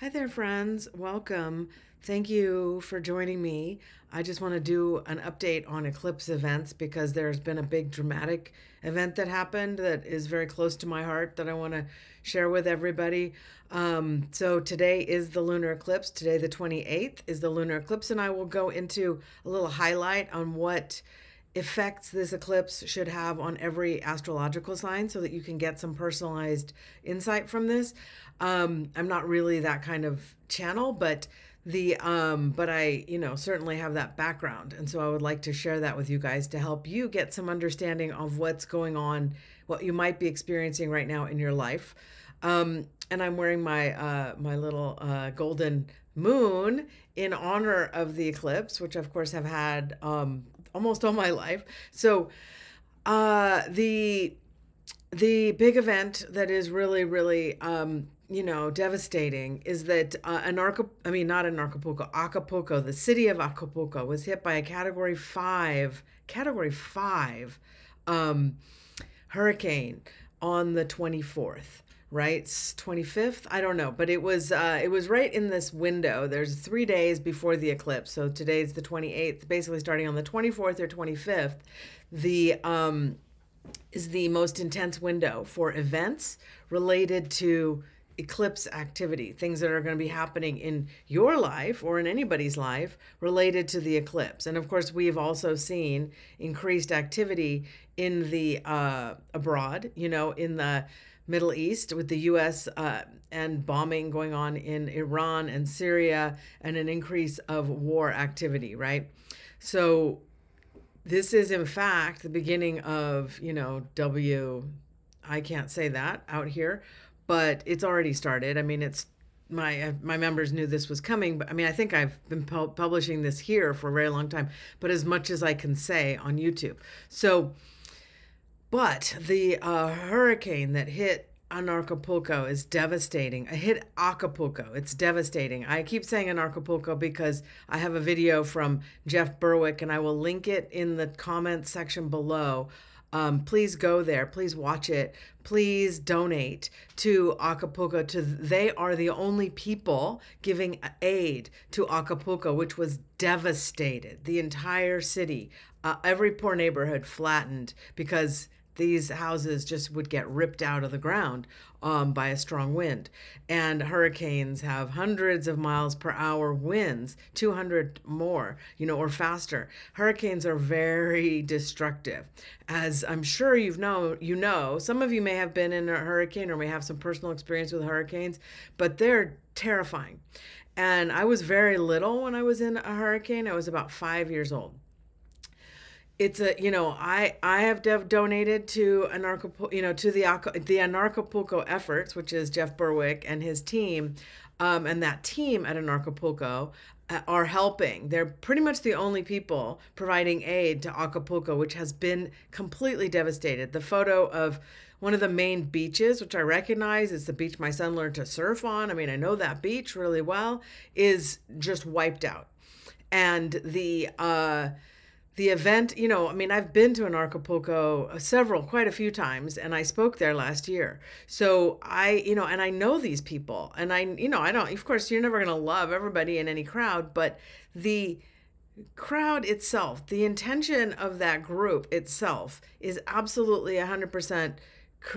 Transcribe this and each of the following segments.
Hi there, friends. Welcome. Thank you for joining me. I just want to do an update on eclipse events because there's been a big dramatic event that happened that is very close to my heart that I want to share with everybody. Um, so, today is the lunar eclipse. Today, the 28th, is the lunar eclipse, and I will go into a little highlight on what effects this eclipse should have on every astrological sign so that you can get some personalized insight from this. Um, I'm not really that kind of channel, but the um but I, you know, certainly have that background. And so I would like to share that with you guys to help you get some understanding of what's going on, what you might be experiencing right now in your life. Um and I'm wearing my uh my little uh golden moon in honor of the eclipse, which of course have had um almost all my life. So uh the the big event that is really really um you know devastating is that uh, I mean not Acapulco Acapulco the city of Acapulco was hit by a category 5 category 5 um hurricane on the 24th right? 25th i don't know but it was uh, it was right in this window. There's three days before the eclipse so today's the 28th basically starting on the 24th or 25th the um is the most intense window for events related to eclipse activity, things that are going to be happening in your life or in anybody's life related to the eclipse. And of course, we've also seen increased activity in the uh, abroad, you know, in the Middle East with the U.S. Uh, and bombing going on in Iran and Syria, and an increase of war activity, right? So, this is in fact the beginning of, you know, W. I can't say that out here, but it's already started. I mean, it's my uh, my members knew this was coming, but I mean, I think I've been pu- publishing this here for a very long time, but as much as I can say on YouTube. So, but the uh, hurricane that hit Acapulco is devastating. I hit Acapulco. It's devastating. I keep saying Acapulco because I have a video from Jeff Berwick and I will link it in the comments section below. Um, please go there. Please watch it. Please donate to Acapulco. To they are the only people giving aid to Acapulco, which was devastated. The entire city, uh, every poor neighborhood flattened because these houses just would get ripped out of the ground um, by a strong wind. And hurricanes have hundreds of miles per hour winds, 200 more, you know, or faster. Hurricanes are very destructive. As I'm sure you've know, you know, some of you may have been in a hurricane or may have some personal experience with hurricanes, but they're terrifying. And I was very little when I was in a hurricane. I was about five years old it's a you know I I have donated to Anarchapulco you know to the the Anarchapulco efforts which is Jeff Berwick and his team um, and that team at Anarchapulco uh, are helping. They're pretty much the only people providing aid to Acapulco, which has been completely devastated. The photo of one of the main beaches, which I recognize is the beach my son learned to surf on. I mean, I know that beach really well, is just wiped out. And the uh, the event, you know, I mean, I've been to Anarchapulco uh, several, quite a few times, and I spoke there last year. So I, you know, and I know these people, and I, you know, I don't, of course, you're never going to love everybody in any crowd, but the crowd itself, the intention of that group itself is absolutely 100%,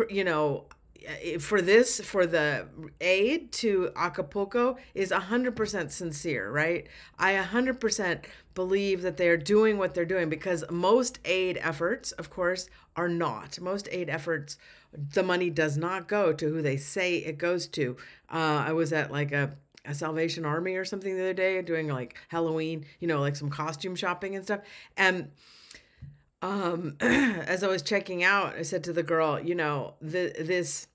you know, for this for the aid to Acapulco is 100% sincere, right? I 100% believe that they're doing what they're doing because most aid efforts, of course, are not. Most aid efforts the money does not go to who they say it goes to. Uh, I was at like a a Salvation Army or something the other day doing like Halloween, you know, like some costume shopping and stuff. And um as I was checking out, I said to the girl, you know, the this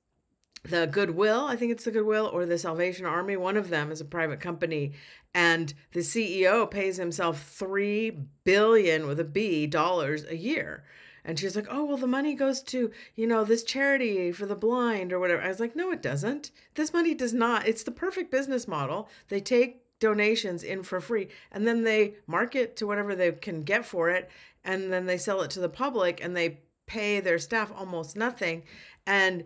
the Goodwill, I think it's the Goodwill or the Salvation Army, one of them is a private company and the CEO pays himself 3 billion with a B dollars a year. And she's like, "Oh, well the money goes to, you know, this charity for the blind or whatever." I was like, "No, it doesn't. This money does not. It's the perfect business model. They take donations in for free and then they market to whatever they can get for it and then they sell it to the public and they pay their staff almost nothing and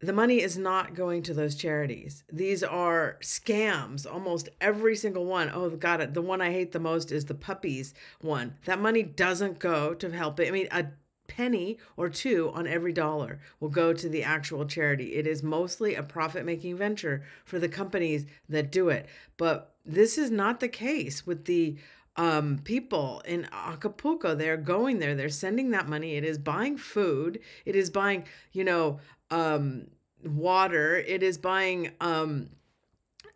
the money is not going to those charities. These are scams, almost every single one. Oh, it. The one I hate the most is the puppies one. That money doesn't go to help it. I mean, a penny or two on every dollar will go to the actual charity. It is mostly a profit making venture for the companies that do it. But this is not the case with the um, people in Acapulco. They're going there, they're sending that money. It is buying food, it is buying, you know, um, water. It is buying um,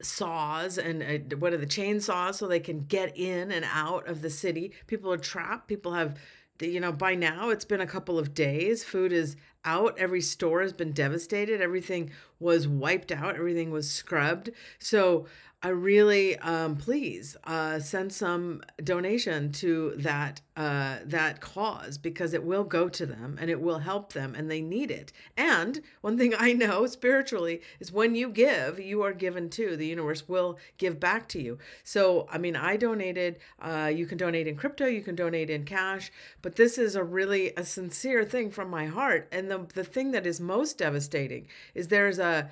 saws and uh, what are the chainsaws so they can get in and out of the city. People are trapped. People have, you know, by now it's been a couple of days. Food is out. Every store has been devastated. Everything was wiped out. Everything was scrubbed. So I really um, please uh, send some donation to that uh, that cause because it will go to them and it will help them and they need it. And one thing I know spiritually is when you give, you are given too. The universe will give back to you. So I mean, I donated. Uh, you can donate in crypto, you can donate in cash, but this is a really a sincere thing from my heart. And the the thing that is most devastating is there's a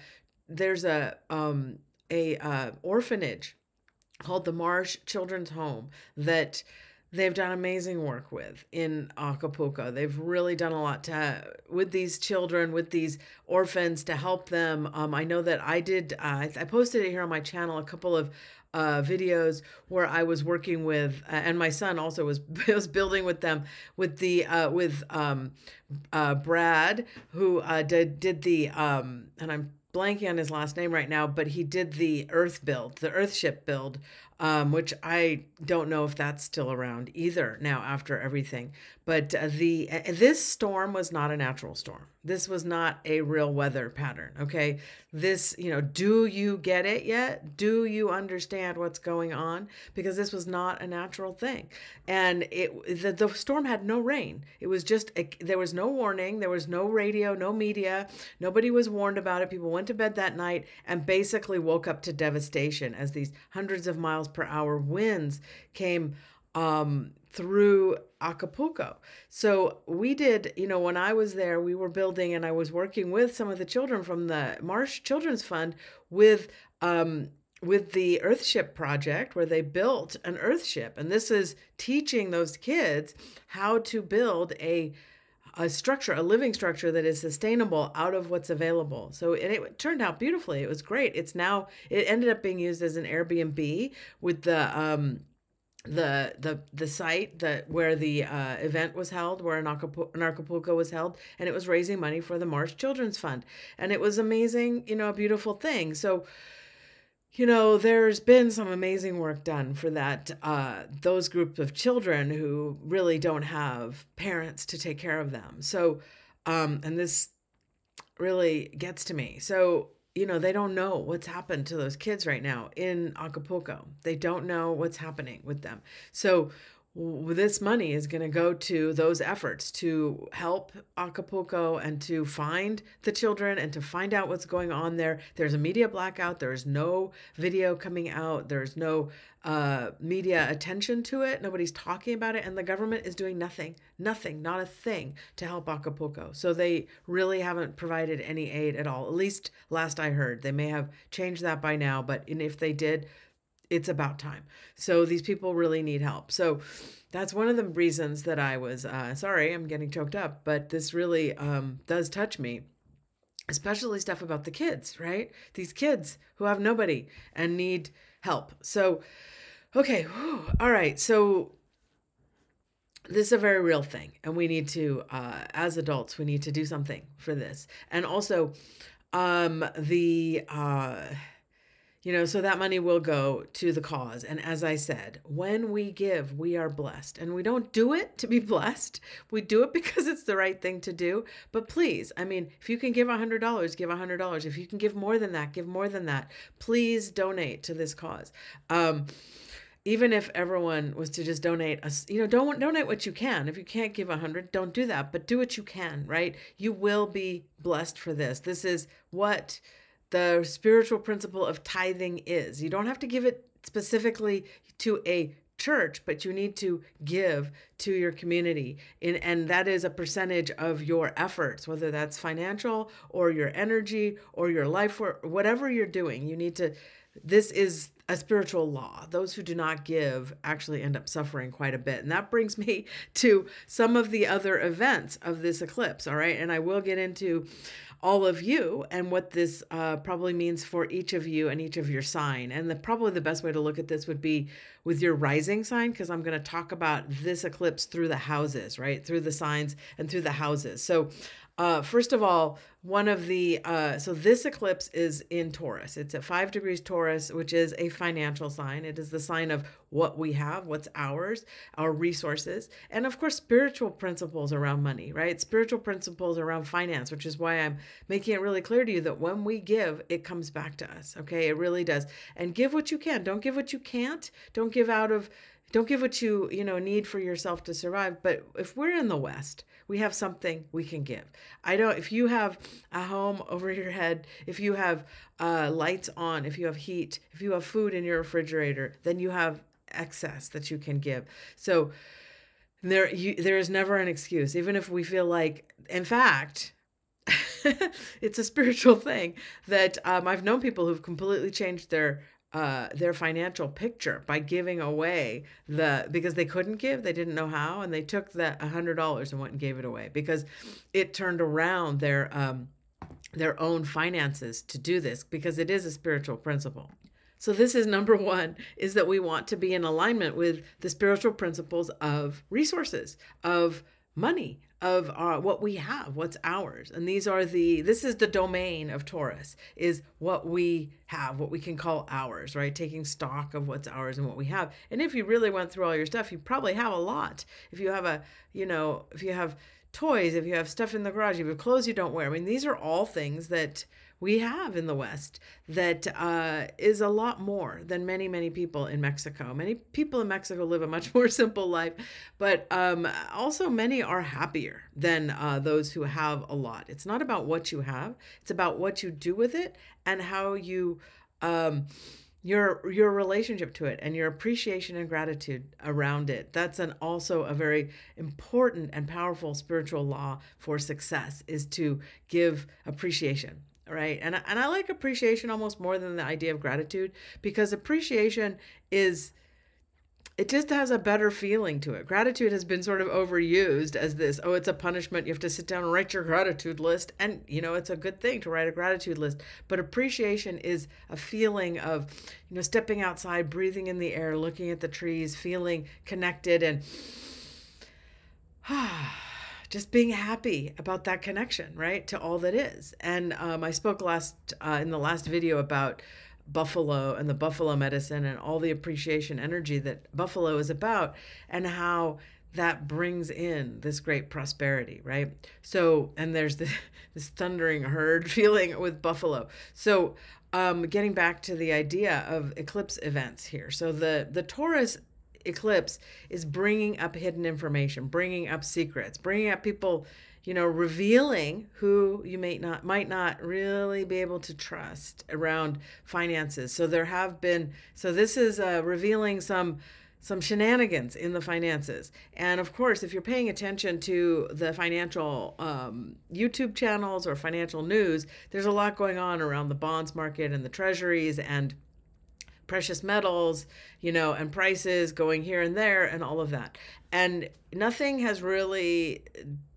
there's a um a uh, orphanage called the Marsh Children's Home that they've done amazing work with in Acapulco. They've really done a lot to with these children, with these orphans to help them. Um, I know that I did. Uh, I posted it here on my channel a couple of uh, videos where I was working with, uh, and my son also was was building with them with the uh, with um, uh, Brad who uh, did did the um, and I'm blanking on his last name right now, but he did the Earth build, the Earthship build um, which I don't know if that's still around either now after everything. But uh, the uh, this storm was not a natural storm. This was not a real weather pattern. Okay, this you know, do you get it yet? Do you understand what's going on? Because this was not a natural thing, and it the, the storm had no rain. It was just a, there was no warning. There was no radio, no media. Nobody was warned about it. People went to bed that night and basically woke up to devastation as these hundreds of miles per hour winds came um, through Acapulco. So we did, you know, when I was there, we were building and I was working with some of the children from the Marsh Children's Fund with um, with the Earthship project where they built an Earthship. And this is teaching those kids how to build a a structure, a living structure that is sustainable out of what's available. So and it turned out beautifully. It was great. It's now it ended up being used as an Airbnb with the um the the the site that where the uh, event was held, where Anarchapulco, was held, and it was raising money for the Marsh Children's Fund, and it was amazing, you know, a beautiful thing. So you know there's been some amazing work done for that uh, those groups of children who really don't have parents to take care of them. So um, and this really gets to me. So you know they don't know what's happened to those kids right now in acapulco. They don't know what's happening with them. So this money is going to go to those efforts to help Acapulco and to find the children and to find out what's going on there. There's a media blackout. There's no video coming out. There's no uh, media attention to it. Nobody's talking about it. And the government is doing nothing, nothing, not a thing to help Acapulco. So they really haven't provided any aid at all. At least last I heard. They may have changed that by now, but if they did, it's about time. So these people really need help. So that's one of the reasons that I was uh, sorry, I'm getting choked up, but this really um, does touch me, especially stuff about the kids, right? These kids who have nobody and need help. So, okay, whew, all right. So this is a very real thing, and we need to, uh, as adults, we need to do something for this. And also, um, the uh, you know, so that money will go to the cause. And as I said, when we give, we are blessed. And we don't do it to be blessed. We do it because it's the right thing to do. But please, I mean, if you can give $100, give $100. If you can give more than that, give more than that. Please donate to this cause. Um, even if everyone was to just donate a, you know don't donate what you can if you can't give a hundred don't do that but do what you can right you will be blessed for this this is what the spiritual principle of tithing is. You don't have to give it specifically to a church, but you need to give to your community. In, and that is a percentage of your efforts, whether that's financial or your energy or your life work, whatever you're doing. You need to, this is a spiritual law. Those who do not give actually end up suffering quite a bit. And that brings me to some of the other events of this eclipse. All right. And I will get into all of you and what this uh, probably means for each of you and each of your sign. And the, probably the best way to look at this would be with your rising sign, because I'm going to talk about this eclipse through the houses, right? Through the signs and through the houses. So uh, first of all, one of the, uh, so this eclipse is in Taurus. It's at five degrees Taurus, which is a financial sign. It is the sign of what we have, what's ours, our resources, and of course, spiritual principles around money, right? Spiritual principles around finance, which is why I'm making it really clear to you that when we give, it comes back to us, okay? It really does. And give what you can. Don't give what you can't. Don't give out of, don't give what you, you know, need for yourself to survive. But if we're in the West, we have something we can give. I don't, if you have a home over your head, if you have uh, lights on, if you have heat, if you have food in your refrigerator, then you have excess that you can give. So there, you, there is never an excuse, even if we feel like, in fact, it's a spiritual thing that um, I've known people who've completely changed their uh, their financial picture by giving away the because they couldn't give they didn't know how and they took the hundred dollars and went and gave it away because it turned around their um, their own finances to do this because it is a spiritual principle. So this is number one is that we want to be in alignment with the spiritual principles of resources of money of our, what we have, what's ours. And these are the, this is the domain of Taurus, is what we have, what we can call ours, right? Taking stock of what's ours and what we have. And if you really went through all your stuff, you probably have a lot. If you have a, you know, if you have toys, if you have stuff in the garage, if you have clothes you don't wear, I mean, these are all things that we have in the West that uh, is a lot more than many, many people in Mexico. Many people in Mexico live a much more simple life, but um, also many are happier than uh, those who have a lot. It's not about what you have, it's about what you do with it and how you. Um, your your relationship to it and your appreciation and gratitude around it that's an also a very important and powerful spiritual law for success is to give appreciation right and and I like appreciation almost more than the idea of gratitude because appreciation is it just has a better feeling to it. Gratitude has been sort of overused as this, oh, it's a punishment. You have to sit down and write your gratitude list. And, you know, it's a good thing to write a gratitude list. But appreciation is a feeling of, you know, stepping outside, breathing in the air, looking at the trees, feeling connected and ah just being happy about that connection, right, to all that is. And um, I spoke last uh, in the last video about buffalo and the buffalo medicine and all the appreciation energy that buffalo is about, and how that brings in this great prosperity, right? So, and there's this, this thundering herd feeling with buffalo. So, um, getting back to the idea of eclipse events here. So the the Taurus eclipse is bringing up hidden information, bringing up secrets, bringing up people, you know, revealing who you may not might not really be able to trust around finances. So there have been so this is uh, revealing some some shenanigans in the finances. And of course, if you're paying attention to the financial um, YouTube channels or financial news, there's a lot going on around the bonds market and the treasuries and precious metals, you know, and prices going here and there and all of that. And nothing has really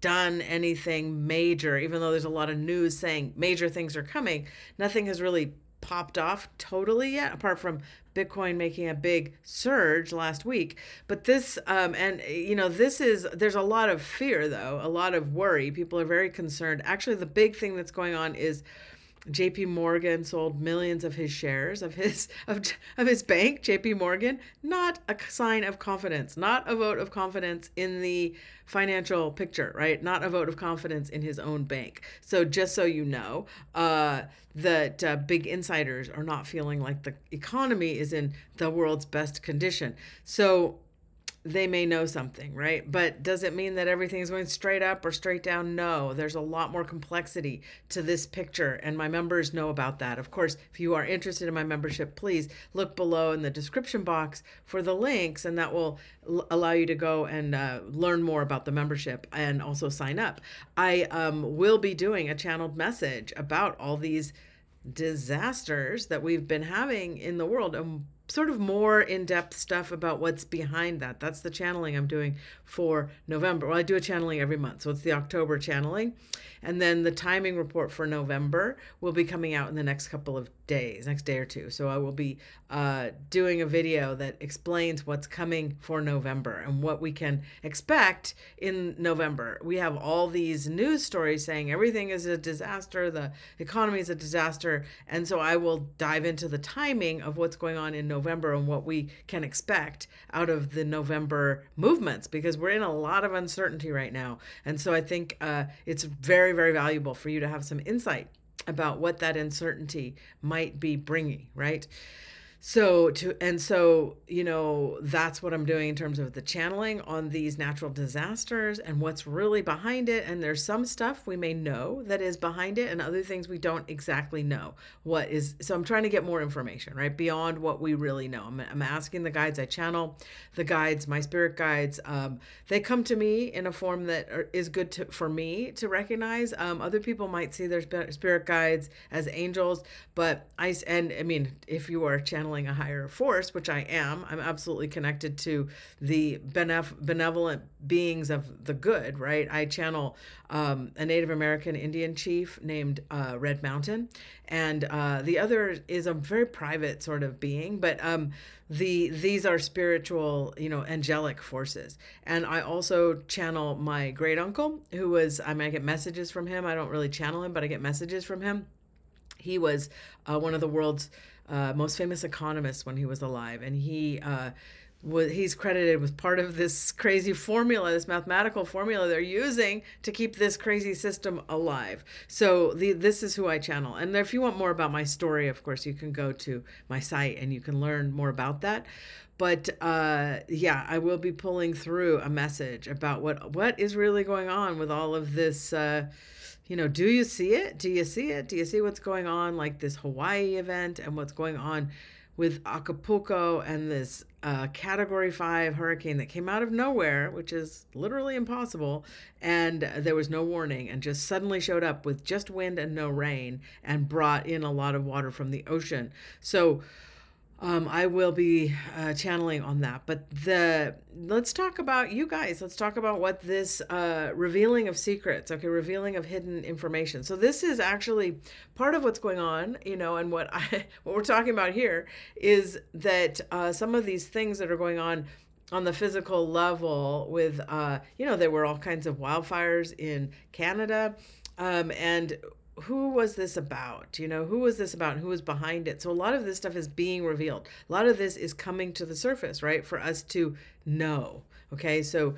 done anything major, even though there's a lot of news saying major things are coming. Nothing has really popped off totally yet, apart from Bitcoin making a big surge last week. But this, um, and you know, this is, there's a lot of fear though, a lot of worry. People are very concerned. Actually, the big thing that's going on is JP Morgan sold millions of his shares of his of, of his bank, JP Morgan, not a sign of confidence, not a vote of confidence in the financial picture, right? Not a vote of confidence in his own bank. So just so you know, uh, that uh, big insiders are not feeling like the economy is in the world's best condition. So they may know something, right? But does it mean that everything is going straight up or straight down? No, there's a lot more complexity to this picture, and my members know about that. Of course, if you are interested in my membership, please look below in the description box for the links, and that will allow you to go and uh, learn more about the membership and also sign up. I um, will be doing a channeled message about all these disasters that we've been having in the world and sort of more in-depth stuff about what's behind that. That's the channeling I'm doing for November. Well, I do a channeling every month, so it's the October channeling. And then the timing report for November will be coming out in the next couple of days, next day or two. So I will be uh, doing a video that explains what's coming for November and what we can expect in November. We have all these news stories saying everything is a disaster, the economy is a disaster. And so I will dive into the timing of what's going on in November and what we can expect out of the November movements because we're in a lot of uncertainty right now. And so I think uh, it's very, very valuable for you to have some insight about what that uncertainty might be bringing, right? So to and so you know that's what I'm doing in terms of the channeling on these natural disasters and what's really behind it. And there's some stuff we may know that is behind it and other things we don't exactly know what is so I'm trying to get more information right beyond what we really know. I'm, I'm asking the guides I channel the guides my spirit guides um, they come to me in a form that are, is good to, for me to recognize. Um, other people might see their spirit guides as angels but I and I mean if you are channeling channeling a higher force, which I am. I'm absolutely connected to the benevolent beings of the good, right? I channel um, a Native American Indian chief named uh, Red Mountain, and uh, the other is a very private sort of being, but um, the these are spiritual, you know, angelic forces. And I also channel my great uncle, who was I mean, I get messages from him. I don't really channel him, but I get messages from him. He was uh, one of the world's uh, most famous economist when he was alive, and he uh, was he's credited with part of this crazy formula, this mathematical formula they're using to keep this crazy system alive. So the this is who I channel, and if you want more about my story, of course, you can go to my site and you can learn more about that. But uh, yeah, I will be pulling through a message about what what is really going on with all of this uh, you know, do you see it? Do you see it? Do you see what's going on, like this Hawaii event and what's going on with Acapulco and this uh, Category 5 hurricane that came out of nowhere, which is literally impossible, and there was no warning and just suddenly showed up with just wind and no rain and brought in a lot of water from the ocean. So, um, I will be uh, channeling on that. But the let's talk about you guys. Let's talk about what this uh, revealing of secrets, okay, revealing of hidden information. So this is actually part of what's going on, you know, and what I what we're talking about here is that uh, some of these things that are going on on the physical level with uh, you know there were all kinds of wildfires in Canada um, and who was this about? You know, who was this about and who was behind it? So a lot of this stuff is being revealed. A lot of this is coming to the surface, right? For us to know. Okay. So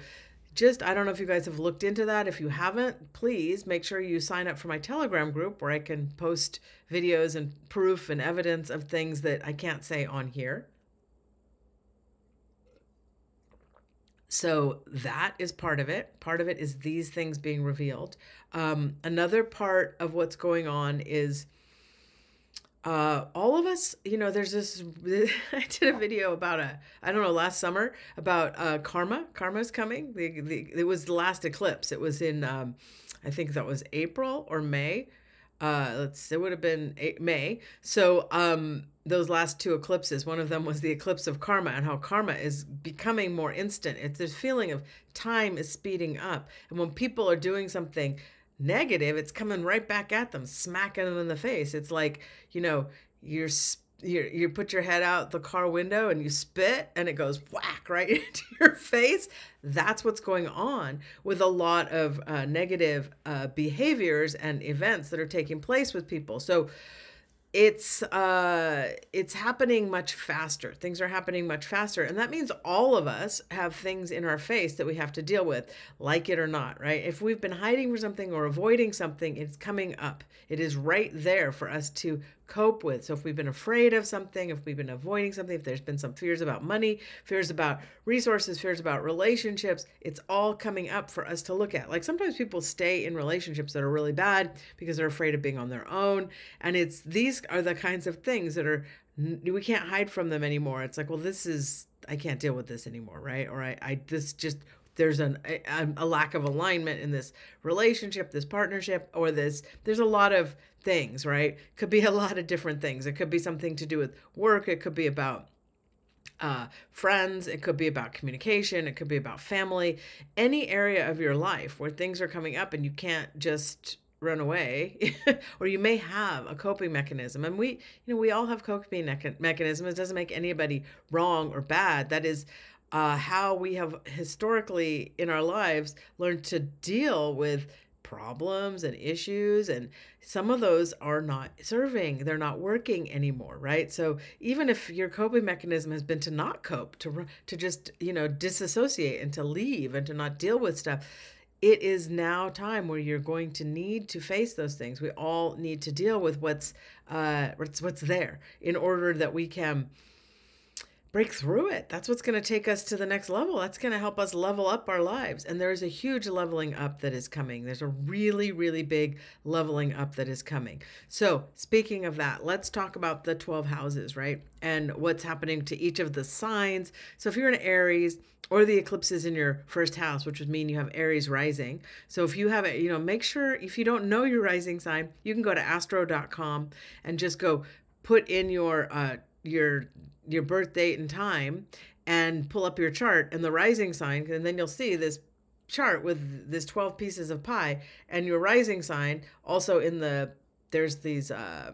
just, I don't know if you guys have looked into that. If you haven't, please make sure you sign up for my Telegram group where I can post videos and proof and evidence of things that I can't say on here. So that is part of it. Part of it is these things being revealed. Um, another part of what's going on is uh, all of us, you know, there's this. I did a video about a, I don't know, last summer about uh, karma. Karma's coming. The, the, it was the last eclipse. It was in, um, I think that was April or May. Uh, let's. It would have been May. So um, those last two eclipses. One of them was the eclipse of karma and how karma is becoming more instant. It's this feeling of time is speeding up. And when people are doing something negative, it's coming right back at them, smacking them in the face. It's like, you know, you're you you put your head out the car window and you spit and it goes whack right into your face that's what's going on with a lot of uh, negative uh, behaviors and events that are taking place with people so it's uh it's happening much faster. Things are happening much faster. And that means all of us have things in our face that we have to deal with like it or not right? If we've been hiding for something or avoiding something it's coming up. It is right there for us to cope with. So if we've been afraid of something, if we've been avoiding something, if there's been some fears about money, fears about resources, fears about relationships, it's all coming up for us to look at. Like sometimes people stay in relationships that are really bad because they're afraid of being on their own. And it's these are the kinds of things that are we can't hide from them anymore. It's like, well, this is I can't deal with this anymore, right? Or I, I this just there's an a, a lack of alignment in this relationship, this partnership, or this. There's a lot of things, right? Could be a lot of different things. It could be something to do with work. It could be about uh, friends. It could be about communication. It could be about family. Any area of your life where things are coming up and you can't just run away or you may have a coping mechanism and we you know we all have coping mechanisms it doesn't make anybody wrong or bad that is uh, how we have historically in our lives learned to deal with problems and issues and some of those are not serving they're not working anymore right? So even if your coping mechanism has been to not cope to to just you know disassociate and to leave and to not deal with stuff it is now time where you're going to need to face those things. We all need to deal with what's uh what's what's there in order that we can break through it. That's what's going to take us to the next level. That's going to help us level up our lives. And there is a huge leveling up that is coming. There's a really, really big leveling up that is coming. So, speaking of that, let's talk about the 12 houses, right? And what's happening to each of the signs. So, if you're an Aries, or the eclipses in your first house, which would mean you have Aries rising. So if you have it, you know, make sure if you don't know your rising sign, you can go to astro.com and just go put in your uh your your birth date and time and pull up your chart and the rising sign and then you'll see this chart with this 12 pieces of pie and your rising sign also in the there's these uh,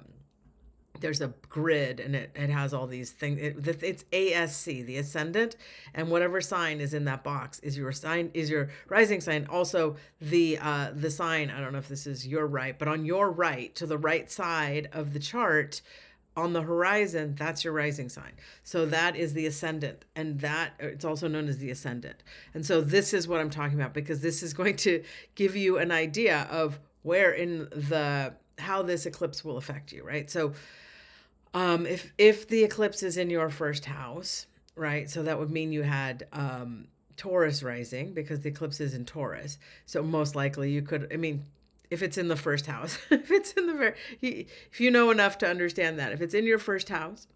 there's a grid and it, it has all these things it, it's asc the ascendant and whatever sign is in that box is your sign is your rising sign. Also the uh the sign i don't know if this is your right but on your right to the right side of the chart on the horizon, that's your rising sign. So that is the ascendant, and that it's also known as the ascendant. And so this is what I'm talking about because this is going to give you an idea of where in the how this eclipse will affect you, right? So um, if if the eclipse is in your first house, right? So that would mean you had um, Taurus rising because the eclipse is in Taurus. So most likely you could, I mean, if it's in the first house. if it's in the very, if you know enough to understand that, if it's in your first house,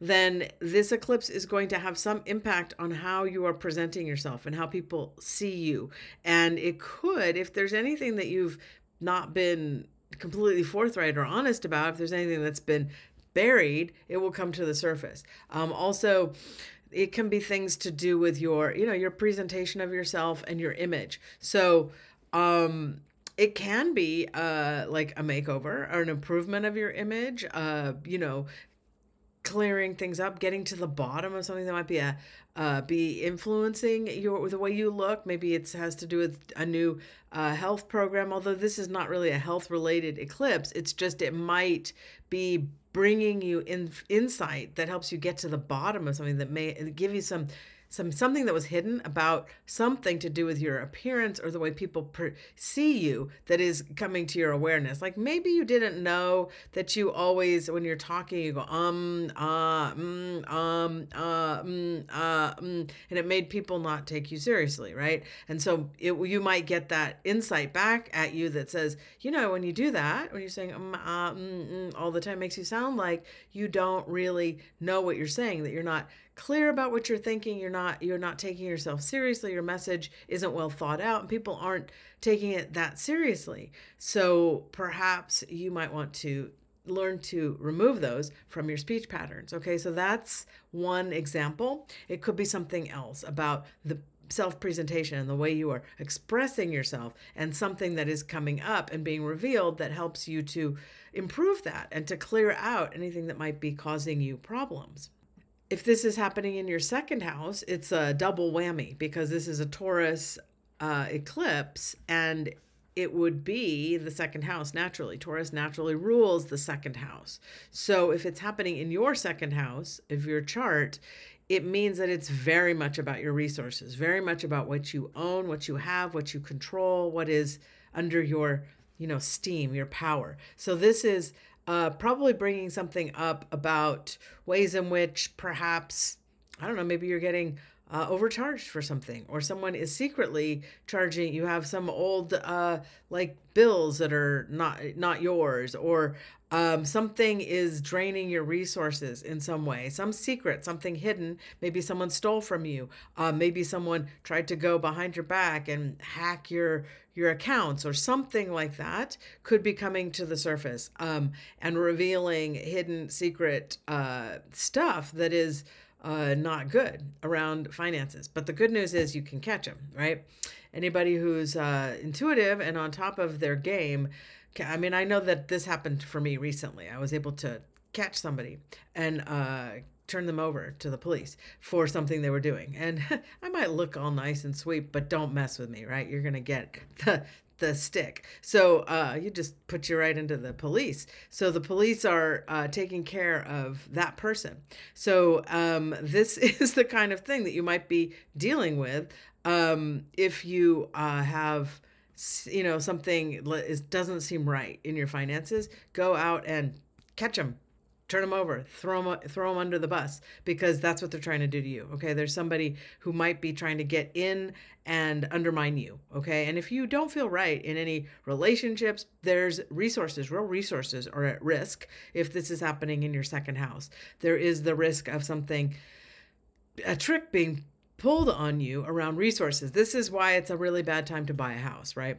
then this eclipse is going to have some impact on how you are presenting yourself and how people see you. And it could, if there's anything that you've not been completely forthright or honest about, if there's anything that's been buried, it will come to the surface. Um, also, it can be things to do with your, you know, your presentation of yourself and your image. So, um, it can be uh like a makeover or an improvement of your image uh you know clearing things up getting to the bottom of something that might be a uh, be influencing your the way you look. Maybe it has to do with a new uh, health program although this is not really a health related eclipse. It's just it might be bringing you in insight that helps you get to the bottom of something that may give you some some something that was hidden about something to do with your appearance or the way people per- see you that is coming to your awareness. Like maybe you didn't know that you always when you're talking you go um uh mm, um uh mm, uh mm, and it made people not take you seriously, right? And so it, you might get that insight back at you that says, you know, when you do that, when you're saying um uh mm, mm, all the time makes you sound like you don't really know what you're saying, that you're not clear about what you're thinking you're not you're not taking yourself seriously your message isn't well thought out and people aren't taking it that seriously. So perhaps you might want to learn to remove those from your speech patterns. Okay so that's one example. It could be something else about the self presentation and the way you are expressing yourself and something that is coming up and being revealed that helps you to improve that and to clear out anything that might be causing you problems if this is happening in your second house, it's a double whammy because this is a Taurus uh, eclipse and it would be the second house naturally. Taurus naturally rules the second house. So if it's happening in your second house of your chart, it means that it's very much about your resources, very much about what you own, what you have, what you control, what is under your, you know, steam, your power. So this is uh, probably bringing something up about ways in which perhaps, I don't know, maybe you're getting uh, overcharged for something or someone is secretly charging you have some old uh, like bills that are not not yours or um, something is draining your resources in some way some secret something hidden maybe someone stole from you uh, maybe someone tried to go behind your back and hack your your accounts or something like that could be coming to the surface um, and revealing hidden secret uh, stuff that is uh, not good around finances. But the good news is you can catch them, right? Anybody who's uh, intuitive and on top of their game, I mean, I know that this happened for me recently. I was able to catch somebody and uh, turn them over to the police for something they were doing. And I might look all nice and sweet, but don't mess with me, right? You're going to get the the stick. So uh, you just put you right into the police. So the police are uh, taking care of that person. So um, this is the kind of thing that you might be dealing with um, if you uh, have you know something doesn't seem right in your finances go out and catch them turn them over, throw them, throw them under the bus because that's what they're trying to do to you. Okay. There's somebody who might be trying to get in and undermine you. Okay. And if you don't feel right in any relationships, there's resources, real resources are at risk if this is happening in your second house. There is the risk of something, a trick being pulled on you around resources. This is why it's a really bad time to buy a house, right?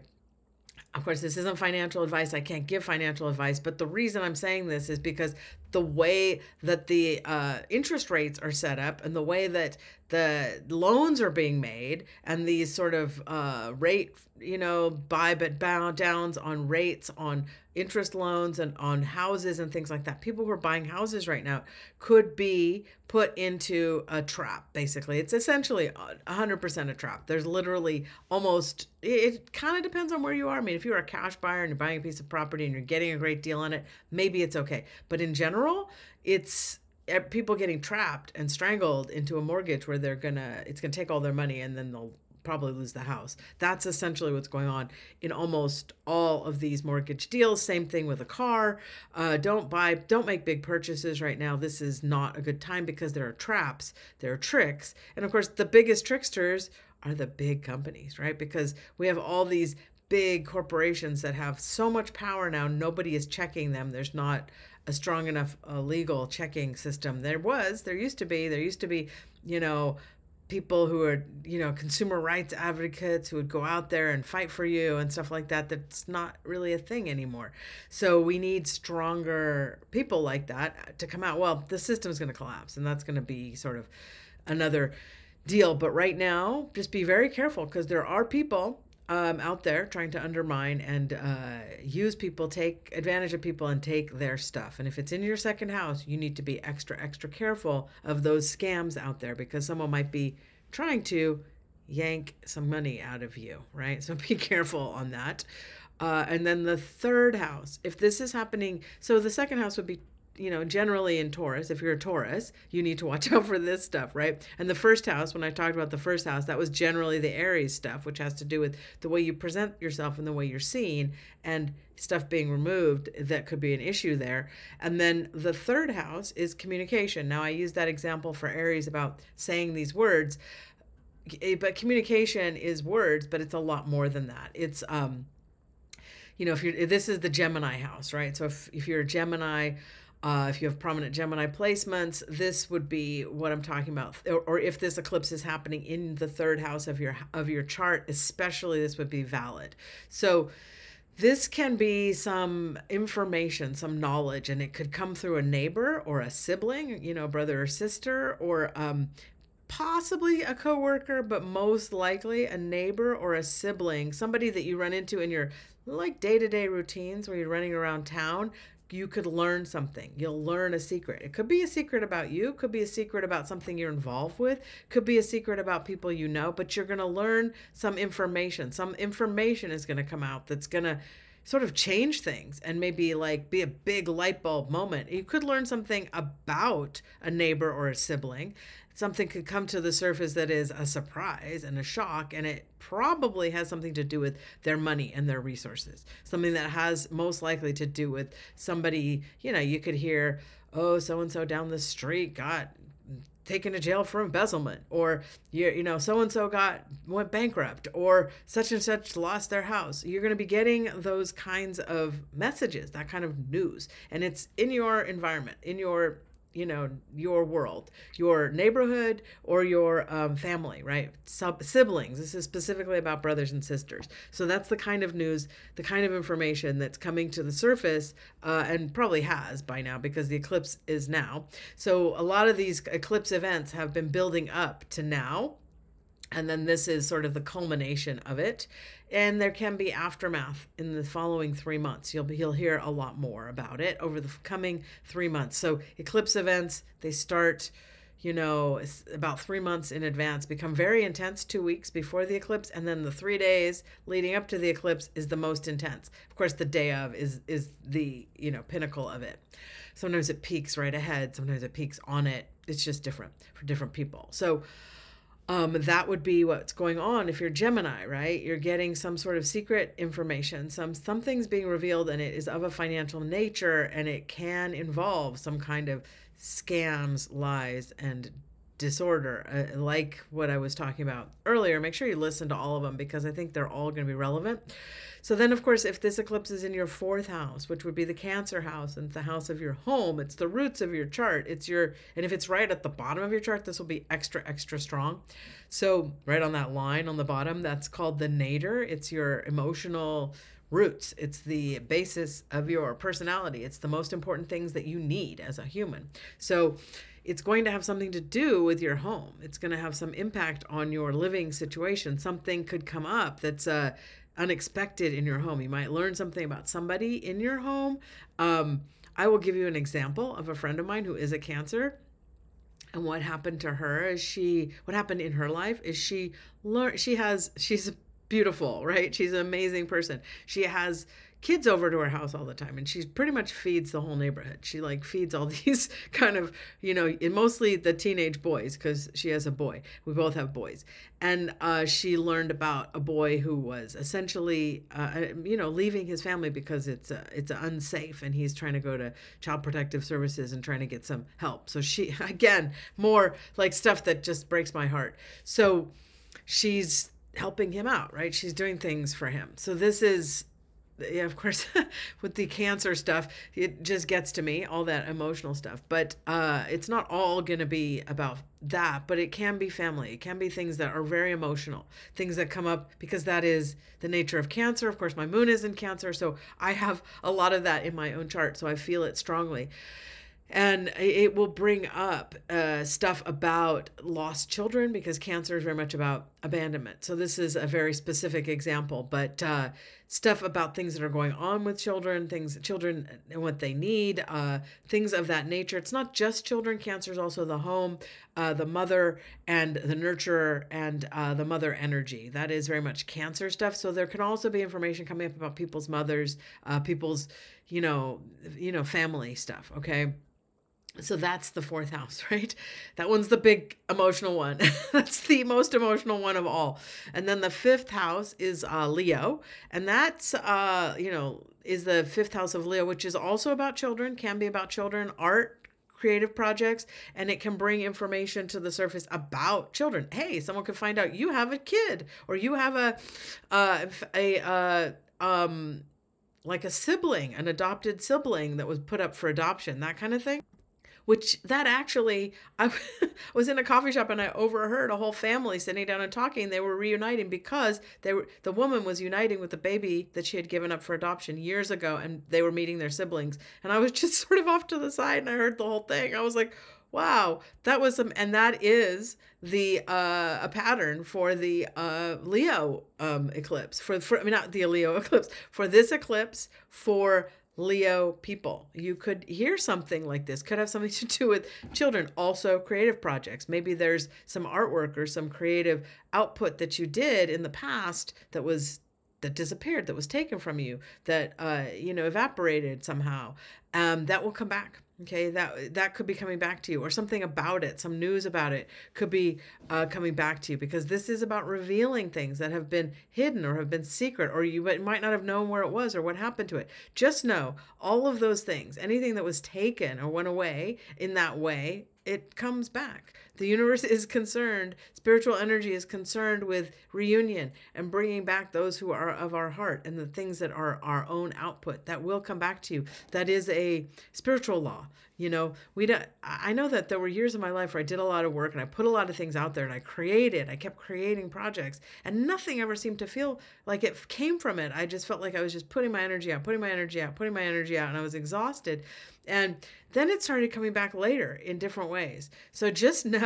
of course, this isn't financial advice. I can't give financial advice, but the reason I'm saying this is because the way that the uh, interest rates are set up and the way that the loans are being made and these sort of uh, rate, you know, buy but bow downs on rates on interest loans and on houses and things like that. People who are buying houses right now could be put into a trap, basically. It's essentially 100% a trap. There's literally almost, it kind of depends on where you are. I mean, if you're a cash buyer and you're buying a piece of property and you're getting a great deal on it, maybe it's okay. But in general, it's eh, people getting trapped and strangled into a mortgage where they're gonna it's gonna take all their money and then they'll probably lose the house. That's essentially what's going on in almost all of these mortgage deals. Same thing with a car. Uh, don't buy, don't make big purchases right now. This is not a good time because there are traps, there are tricks. And of course, the biggest tricksters are the big companies, right? Because we have all these big corporations that have so much power now, nobody is checking them. There's not a strong enough uh, legal checking system. There was, there used to be, there used to be, you know, people who are you know consumer rights advocates who would go out there and fight for you and stuff like that that's not really a thing anymore. So we need stronger people like that to come out. Well the system is going to collapse and that's going to be sort of another deal. But right now just be very careful because there are people um, out there trying to undermine and uh, use people, take advantage of people, and take their stuff. And if it's in your second house, you need to be extra, extra careful of those scams out there because someone might be trying to yank some money out of you, right? So be careful on that. Uh, and then the third house, if this is happening, so the second house would be you know, generally in Taurus, if you're a Taurus, you need to watch out for this stuff, right? And the first house, when I talked about the first house, that was generally the Aries stuff, which has to do with the way you present yourself and the way you're seen and stuff being removed that could be an issue there. And then the third house is communication. Now, I use that example for Aries about saying these words, eh, but communication is words, but it's a lot more than that. It's, um, you know, if you're, this is the Gemini house, right? So if, if you're a Gemini, uh, if you have prominent Gemini placements, this would be what I'm talking about. Or, or, if this eclipse is happening in the third house of your of your chart, especially this would be valid. So this can be some information, some knowledge, and it could come through a neighbor or a sibling, you know, brother or sister, or um, possibly a coworker, but most likely a neighbor or a sibling, somebody that you run into in your like day-to-day routines where you're running around town you could learn something. You'll learn a secret. It could be a secret about you, could be a secret about something you're involved with, could be a secret about people you know, but you're going to learn some information. Some information is going to come out that's going to sort of change things and maybe like be a big light bulb moment. You could learn something about a neighbor or a sibling. Something could come to the surface that is a surprise and a shock, and it probably has something to do with their money and their resources. Something that has most likely to do with somebody, you know, you could hear, oh, so and so down the street got taken to jail for embezzlement or you you know so and so got went bankrupt or such and such lost their house you're going to be getting those kinds of messages that kind of news and it's in your environment in your you know your world your neighborhood or your um, family right? Sub- siblings this is specifically about brothers and sisters. So that's the kind of news the kind of information that's coming to the surface uh, and probably has by now because the eclipse is now. So a lot of these eclipse events have been building up to now and then this is sort of the culmination of it and there can be aftermath in the following three months. You'll be you'll hear a lot more about it over the coming three months. So eclipse events they start you know about three months in advance become very intense two weeks before the eclipse and then the three days leading up to the eclipse is the most intense. Of course the day of is is the you know pinnacle of it. Sometimes it peaks right ahead sometimes it peaks on it. It's just different for different people. So um, that would be what's going on if you're Gemini, right? You're getting some sort of secret information, some something's being revealed, and it is of a financial nature, and it can involve some kind of scams, lies, and disorder, uh, like what I was talking about earlier. Make sure you listen to all of them because I think they're all going to be relevant. So then, of course, if this eclipse is in your fourth house, which would be the Cancer house and the house of your home, it's the roots of your chart. It's your, and if it's right at the bottom of your chart, this will be extra, extra strong. So right on that line on the bottom, that's called the nadir. It's your emotional roots. It's the basis of your personality. It's the most important things that you need as a human. So it's going to have something to do with your home. It's going to have some impact on your living situation. Something could come up that's uh, unexpected in your home. You might learn something about somebody in your home. Um, I will give you an example of a friend of mine who is a Cancer. And what happened to her is she, what happened in her life is she learned, she has, she's beautiful, right? She's an amazing person. She has kids over to her house all the time and she pretty much feeds the whole neighborhood. She like feeds all these kind of you know mostly the teenage boys because she has a boy. We both have boys. And uh, she learned about a boy who was essentially uh, uh you know leaving his family because it's uh, it's unsafe and he's trying to go to child protective services and trying to get some help. So she again more like stuff that just breaks my heart. So she's helping him out right? She's doing things for him. So this is yeah, of course, with the cancer stuff, it just gets to me, all that emotional stuff. But uh, it's not all going to be about that, but it can be family. It can be things that are very emotional, things that come up because that is the nature of cancer. Of course, my moon is in cancer, so I have a lot of that in my own chart, so I feel it strongly and it will bring up uh, stuff about lost children because cancer is very much about abandonment. So this is a very specific example, but uh, stuff about things that are going on with children, things children and what they need, uh, things of that nature. It's not just children. Cancer is also the home, uh, the mother, and the nurturer, and uh, the mother energy. That is very much cancer stuff. So there can also be information coming up about people's mothers, uh, people's, you know, you know, family stuff. Okay so that's the fourth house, right? That one's the big emotional one. that's the most emotional one of all. And then the fifth house is uh, Leo, and that's uh, you know is the fifth house of Leo, which is also about children, can be about children, art, creative projects and it can bring information to the surface about children hey someone could find out you have a kid or you have a uh, a uh, um like a sibling an adopted sibling that was put up for adoption that kind of thing which that actually I was in a coffee shop and I overheard a whole family sitting down and talking. They were reuniting because they were the woman was uniting with the baby that she had given up for adoption years ago and they were meeting their siblings. And I was just sort of off to the side and I heard the whole thing. I was like, wow that was some and that is the uh a pattern for the uh leo um eclipse for, for i mean not the leo eclipse for this eclipse for Leo people. You could hear something like this, could have something to do with children, also creative projects. Maybe there's some artwork or some creative output that you did in the past that was that disappeared, that was taken from you, that uh, you know evaporated somehow, um, that will come back. Okay, that that could be coming back to you, or something about it, some news about it could be uh, coming back to you, because this is about revealing things that have been hidden or have been secret, or you might not have known where it was or what happened to it. Just know all of those things, anything that was taken or went away in that way, it comes back. The universe is concerned, spiritual energy is concerned with reunion and bringing back those who are of our heart and the things that are our own output that will come back to you. That is a spiritual law. You know, we don't, I know that there were years of my life where I did a lot of work and I put a lot of things out there and I created, I kept creating projects and nothing ever seemed to feel like it came from it. I just felt like I was just putting my energy out, putting my energy out, putting my energy out, and I was exhausted. And then it started coming back later in different ways. So just know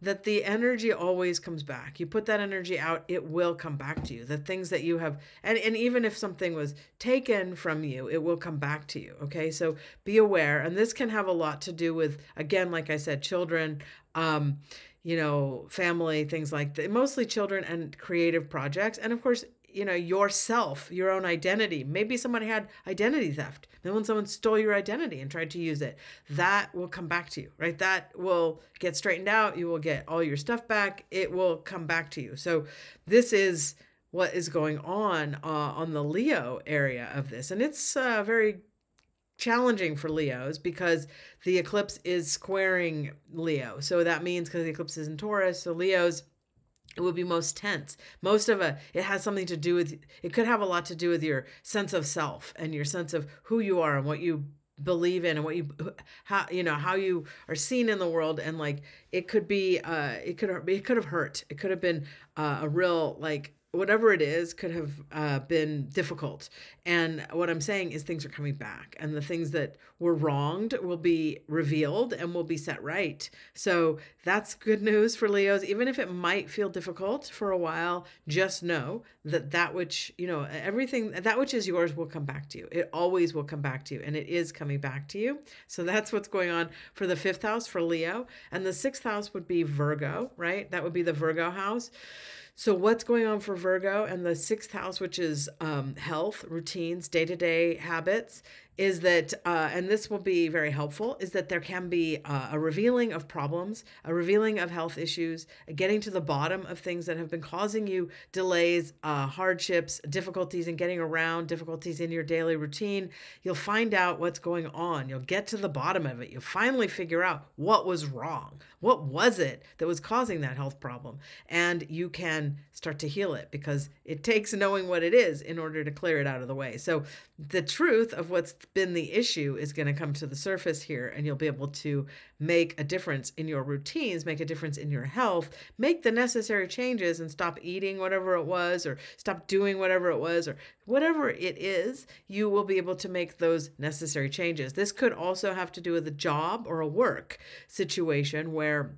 that the energy always comes back. You put that energy out, it will come back to you. The things that you have, and, and even if something was taken from you, it will come back to you. Okay. So be aware. And this can have a lot to do with, again, like I said, children. Um, you know, family, things like that, mostly children and creative projects. And of course, you know yourself your own identity. Maybe someone had identity theft. Then when someone stole your identity and tried to use it that will come back to you right? That will get straightened out. You will get all your stuff back. It will come back to you. So this is what is going on uh, on the leo area of this. And it's uh, very challenging for leos because the eclipse is squaring leo. So that means because the eclipse is in taurus so leos it would be most tense. Most of a it has something to do with it could have a lot to do with your sense of self and your sense of who you are and what you believe in and what you how you know how you are seen in the world. And like it could be uh it could it could have hurt. It could have been uh, a real like whatever it is could have uh, been difficult. And what I'm saying is things are coming back, and the things that were wronged will be revealed and will be set right. So that's good news for Leos. Even if it might feel difficult for a while, just know that that which, you know, everything, that which is yours will come back to you. It always will come back to you, and it is coming back to you. So that's what's going on for the fifth house for Leo. And the sixth house would be Virgo, right? That would be the Virgo house. So, what's going on for Virgo and the sixth house, which is um, health, routines, day to day habits, is that, uh, and this will be very helpful, is that there can be uh, a revealing of problems, a revealing of health issues, getting to the bottom of things that have been causing you delays, uh, hardships, difficulties in getting around, difficulties in your daily routine. You'll find out what's going on. You'll get to the bottom of it. You'll finally figure out what was wrong. What was it that was causing that health problem? And you can start to heal it because it takes knowing what it is in order to clear it out of the way. So, the truth of what's been the issue is going to come to the surface here, and you'll be able to make a difference in your routines, make a difference in your health, make the necessary changes, and stop eating whatever it was, or stop doing whatever it was, or whatever it is, you will be able to make those necessary changes. This could also have to do with a job or a work situation where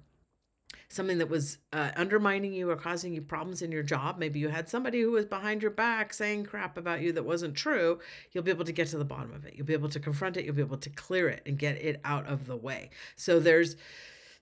something that was uh, undermining you or causing you problems in your job, maybe you had somebody who was behind your back saying crap about you that wasn't true, you'll be able to get to the bottom of it. You'll be able to confront it, you'll be able to clear it and get it out of the way. So there's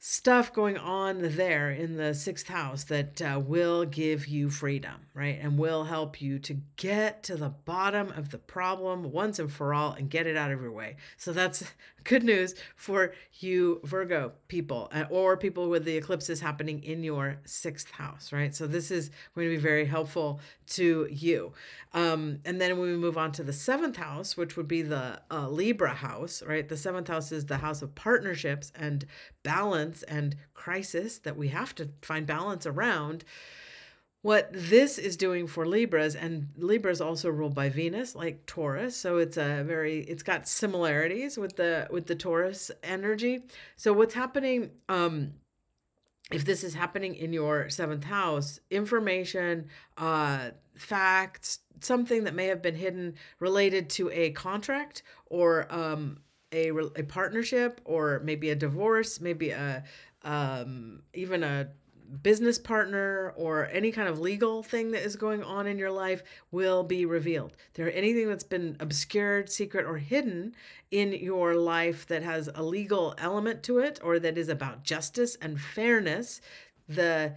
stuff going on there in the sixth house that uh, will give you freedom, right? And will help you to get to the bottom of the problem once and for all and get it out of your way. So that's good news for you Virgo people uh, or people with the eclipses happening in your sixth house, right? So this is going to be very helpful to you. Um, and then when we move on to the seventh house, which would be the uh, Libra house, right? The seventh house is the house of partnerships and balance and crisis that we have to find balance around what this is doing for libras and Libras also ruled by venus like taurus so it's a very it's got similarities with the with the taurus energy. So what's happening um if this is happening in your seventh house information uh facts something that may have been hidden related to a contract or um a, a partnership or maybe a divorce maybe a um even a business partner or any kind of legal thing that is going on in your life will be revealed. There anything that's been obscured, secret, or hidden in your life that has a legal element to it or that is about justice and fairness, the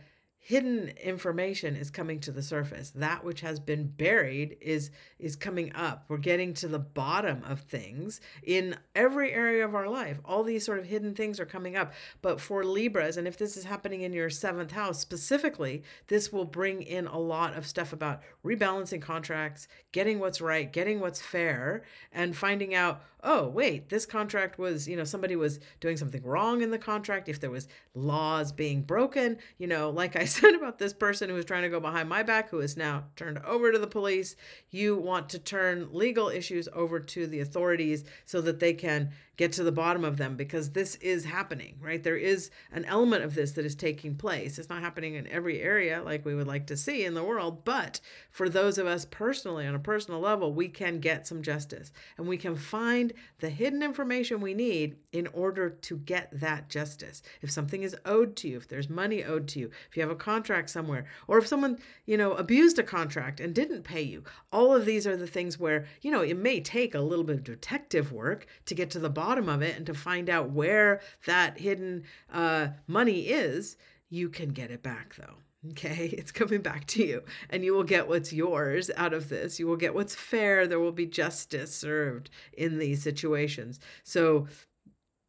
hidden information is coming to the surface. That which has been buried is is coming up. We're getting to the bottom of things in every area of our life. All these sort of hidden things are coming up. But for libras and if this is happening in your seventh house specifically this will bring in a lot of stuff about rebalancing contracts getting what's right getting what's fair and finding out oh wait this contract was you know somebody was doing something wrong in the contract. If there was laws being broken you know like i about this person who was trying to go behind my back who is now turned over to the police. You want to turn legal issues over to the authorities so that they can get to the bottom of them because this is happening, right? There is an element of this that is taking place. It's not happening in every area like we would like to see in the world, but for those of us personally, on a personal level, we can get some justice and we can find the hidden information we need in order to get that justice. If something is owed to you, if there's money owed to you, if you have a contract somewhere, or if someone, you know, abused a contract and didn't pay you, all of these are the things where, you know, it may take a little bit of detective work to get to the bottom bottom of it and to find out where that hidden uh, money is, you can get it back though. Okay, it's coming back to you, and you will get what's yours out of this. You will get what's fair. There will be justice served in these situations. So,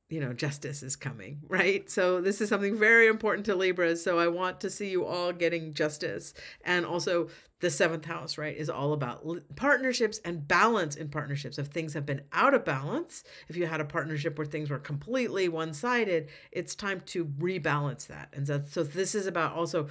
you know, justice is coming, right? So, this is something very important to Libras. So, I want to see you all getting justice and also the seventh house, right, is all about partnerships and balance in partnerships. If things have been out of balance, if you had a partnership where things were completely one sided, it's time to rebalance that. And so, so this is about also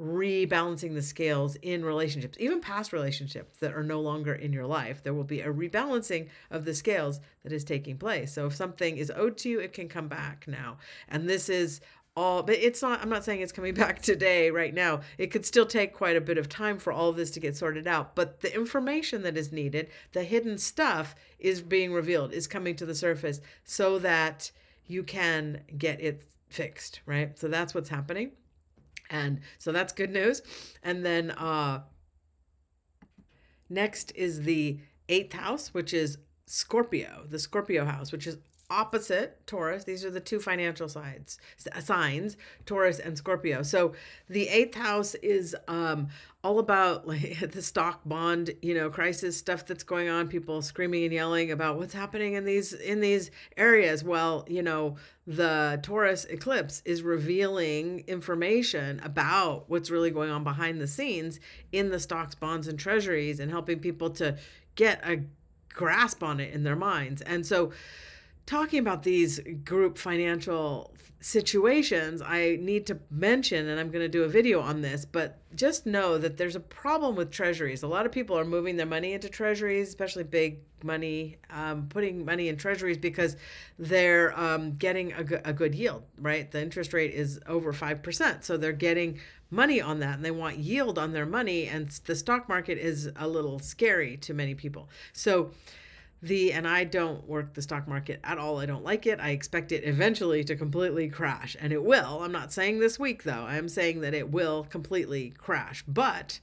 rebalancing the scales in relationships, even past relationships that are no longer in your life. There will be a rebalancing of the scales that is taking place. So if something is owed to you, it can come back now. And this is all but it's not i'm not saying it's coming back today right now it could still take quite a bit of time for all of this to get sorted out but the information that is needed the hidden stuff is being revealed is coming to the surface so that you can get it fixed right so that's what's happening and so that's good news. And then uh next is the eighth house which is scorpio the scorpio house which is opposite Taurus. These are the two financial sides signs, Taurus and Scorpio. So the eighth house is um, all about like the stock bond, you know, crisis stuff that's going on. People screaming and yelling about what's happening in these in these areas. Well, you know, the Taurus eclipse is revealing information about what's really going on behind the scenes in the stocks, bonds, and treasuries, and helping people to get a grasp on it in their minds. And so talking about these group financial situations, I need to mention, and I'm going to do a video on this, but just know that there's a problem with treasuries. A lot of people are moving their money into treasuries, especially big money, um, putting money in treasuries because they're um, getting a, a good yield, right? The interest rate is over 5%. So they're getting money on that and they want yield on their money. And the stock market is a little scary to many people. So, the and I don't work the stock market at all. I don't like it. I expect it eventually to completely crash and it will. I'm not saying this week though. I'm saying that it will completely crash. But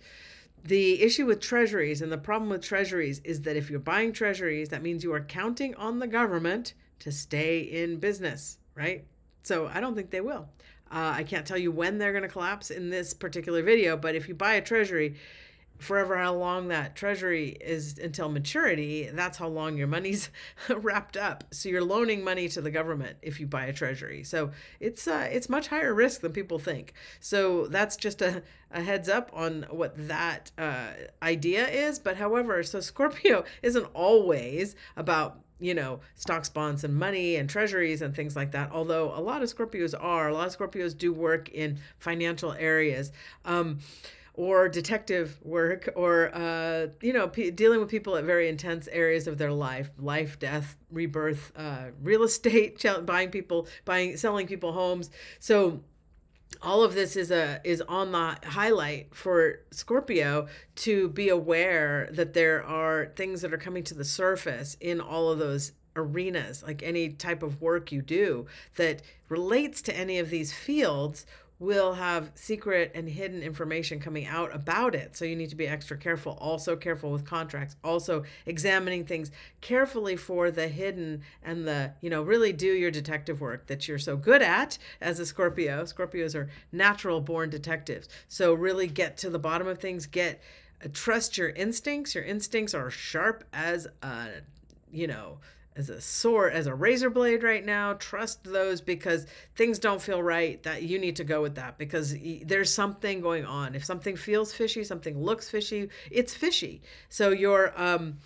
the issue with treasuries and the problem with treasuries is that if you're buying treasuries, that means you are counting on the government to stay in business, right? So I don't think they will. Uh, I can't tell you when they're going to collapse in this particular video, but if you buy a treasury, forever how long that treasury is until maturity, that's how long your money's wrapped up. So you're loaning money to the government if you buy a treasury. So it's uh, it's much higher risk than people think. So that's just a, a heads up on what that uh, idea is. But however, so Scorpio isn't always about you know, stocks, bonds, and money and treasuries and things like that. Although a lot of Scorpios are, a lot of Scorpios do work in financial areas. Um, or detective work or uh, you know dealing with people at very intense areas of their life life death rebirth uh, real estate buying people buying selling people homes. So all of this is a is on the highlight for Scorpio to be aware that there are things that are coming to the surface in all of those arenas like any type of work you do that relates to any of these fields will have secret and hidden information coming out about it. So you need to be extra careful. Also, careful with contracts. Also, examining things carefully for the hidden and the, you know, really do your detective work that you're so good at as a Scorpio. Scorpios are natural born detectives. So really get to the bottom of things, get uh, trust your instincts. Your instincts are sharp as a, you know, as a sword, as a razor blade right now. Trust those because things don't feel right. That you need to go with that because there's something going on. If something feels fishy, something looks fishy, it's fishy. So you're um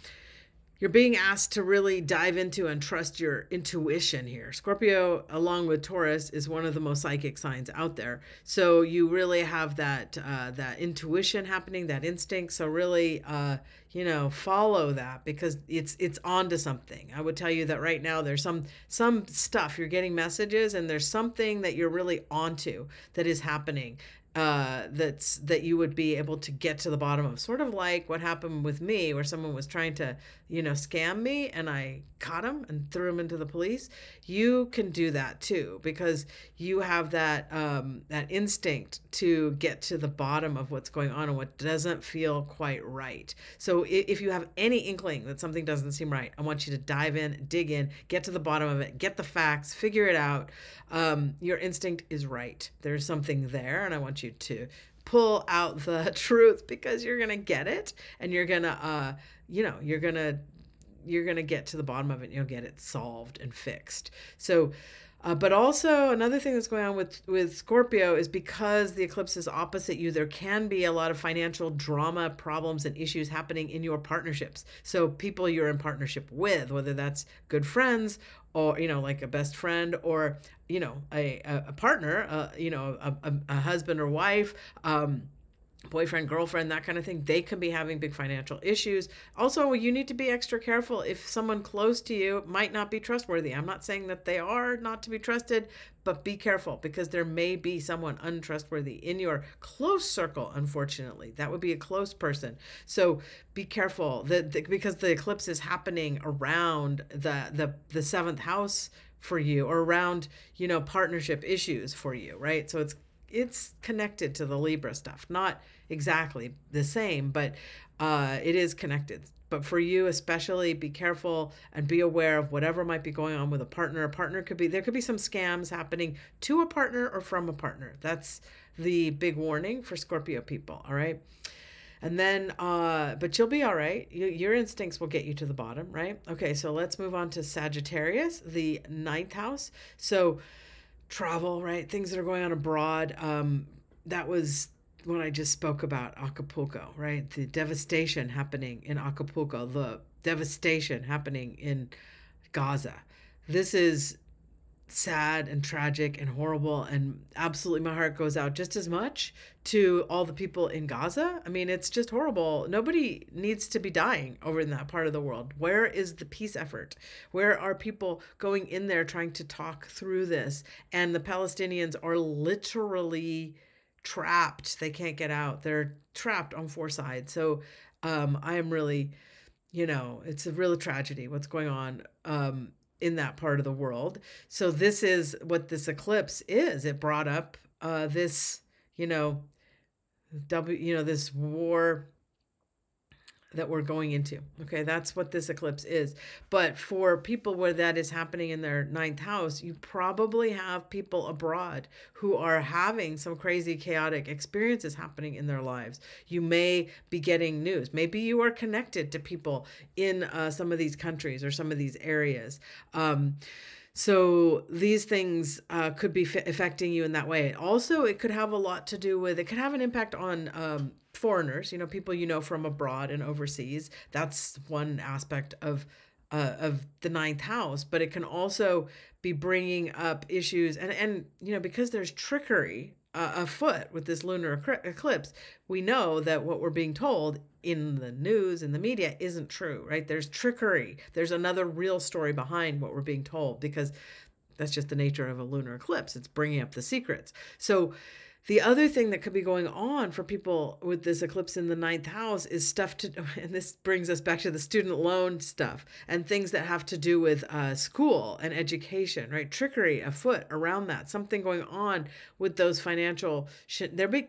you're being asked to really dive into and trust your intuition here. Scorpio, along with Taurus, is one of the most psychic signs out there. So you really have that uh, that intuition happening, that instinct. So really, uh, you know, follow that because it's it's onto something. I would tell you that right now there's some some stuff you're getting messages, and there's something that you're really onto that is happening uh, that's that you would be able to get to the bottom of. Sort of like what happened with me, where someone was trying to, you know, scam me, and I caught him and threw him into the police. You can do that too because you have that um, that instinct to get to the bottom of what's going on and what doesn't feel quite right. So if you have any inkling that something doesn't seem right, I want you to dive in, dig in, get to the bottom of it, get the facts, figure it out. Um, your instinct is right. There's something there, and I want you to pull out the truth because you're gonna get it, and you're gonna, uh, you know, you're gonna you're gonna get to the bottom of it. and You'll get it solved and fixed. So. Uh, but also another thing that's going on with with Scorpio is because the eclipse is opposite you, there can be a lot of financial drama, problems, and issues happening in your partnerships. So people you're in partnership with, whether that's good friends or you know like a best friend or you know a a, partner, uh, you know a, a, a husband or wife. Um, boyfriend, girlfriend, that kind of thing, they can be having big financial issues. Also, you need to be extra careful if someone close to you might not be trustworthy. I'm not saying that they are not to be trusted, but be careful because there may be someone untrustworthy in your close circle, unfortunately. That would be a close person. So be careful that because the eclipse is happening around the the the seventh house for you or around you know partnership issues for you right so it's it's connected to the libra stuff not exactly the same, but uh, it is connected. But for you, especially, be careful and be aware of whatever might be going on with a partner. A partner could be, there could be some scams happening to a partner or from a partner. That's the big warning for Scorpio people, all right? And then, uh, but you'll be all right. You, your instincts will get you to the bottom, right? Okay, so let's move on to Sagittarius, the ninth house. So, travel, right? Things that are going on abroad. Um, that was what I just spoke about Acapulco, right? The devastation happening in Acapulco, the devastation happening in Gaza. This is sad and tragic and horrible and absolutely my heart goes out just as much to all the people in Gaza. I mean, it's just horrible. Nobody needs to be dying over in that part of the world. Where is the peace effort? Where are people going in there trying to talk through this? And the Palestinians are literally trapped. They can't get out. They're trapped on four sides. So um, I am really, you know, it's a real tragedy what's going on um, in that part of the world. So this is what this eclipse is. It brought up uh, this, you know, W, you know, this war that we're going into. Okay, that's what this eclipse is. But for people where that is happening in their ninth house, you probably have people abroad who are having some crazy, chaotic experiences happening in their lives. You may be getting news. Maybe you are connected to people in uh, some of these countries or some of these areas. Um, so these things uh, could be affecting you in that way. Also, it could have a lot to do with, it could have an impact on um, foreigners, you know, people you know from abroad and overseas. That's one aspect of uh, of the ninth house, but it can also be bringing up issues and and you know because there's trickery uh, afoot with this lunar eclipse, we know that what we're being told in the news in the media isn't true, right? There's trickery. There's another real story behind what we're being told because that's just the nature of a lunar eclipse. It's bringing up the secrets. So the other thing that could be going on for people with this eclipse in the ninth house is stuff to, and this brings us back to the student loan stuff and things that have to do with uh, school and education, right? Trickery afoot around that, something going on with those financial, there be,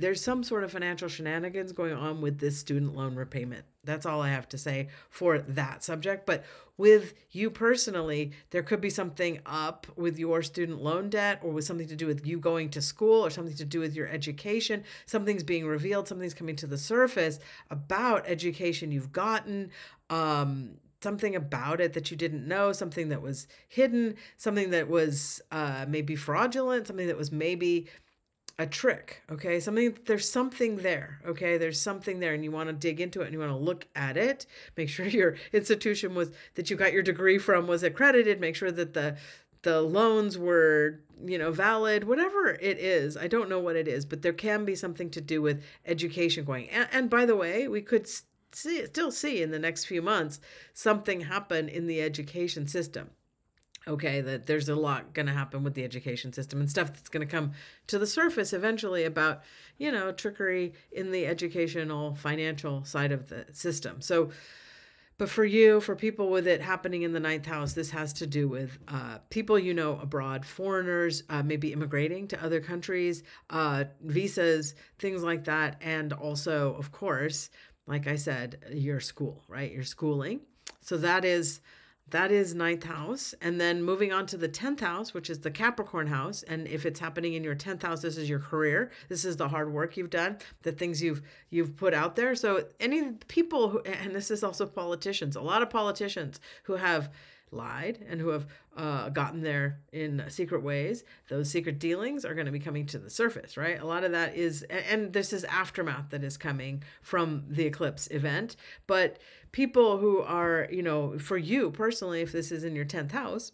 there's some sort of financial shenanigans going on with this student loan repayment. That's all I have to say for that subject. But with you personally, there could be something up with your student loan debt or with something to do with you going to school or something to do with your education. Something's being revealed, something's coming to the surface about education you've gotten. Um, something about it that you didn't know, something that was hidden, something that was uh, maybe fraudulent, something that was maybe a trick okay? Something there's something there okay? There's something there and you want to dig into it and you want to look at it. Make sure your institution was that you got your degree from was accredited. Make sure that the the loans were you know valid whatever it is. I don't know what it is but there can be something to do with education going. And, and by the way we could see, still see in the next few months something happen in the education system okay that there's a lot going to happen with the education system and stuff that's going to come to the surface eventually about you know trickery in the educational financial side of the system. So but for you for people with it happening in the ninth house this has to do with uh, people you know abroad foreigners uh, maybe immigrating to other countries uh, visas things like that. And also of course like i said your school right? Your schooling. So that is that is ninth house. And then moving on to the 10th house, which is the Capricorn house. And if it's happening in your 10th house, this is your career. This is the hard work you've done, the things you've you've put out there. So any people who and this is also politicians, a lot of politicians who have lied and who have uh, gotten there in secret ways, those secret dealings are going to be coming to the surface, right? A lot of that is, and this is aftermath that is coming from the eclipse event. But people who are, you know, for you personally, if this is in your 10th house,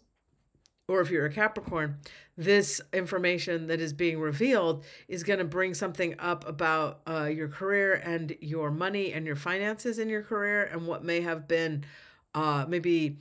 or if you're a Capricorn, this information that is being revealed is going to bring something up about uh, your career and your money and your finances in your career and what may have been uh, maybe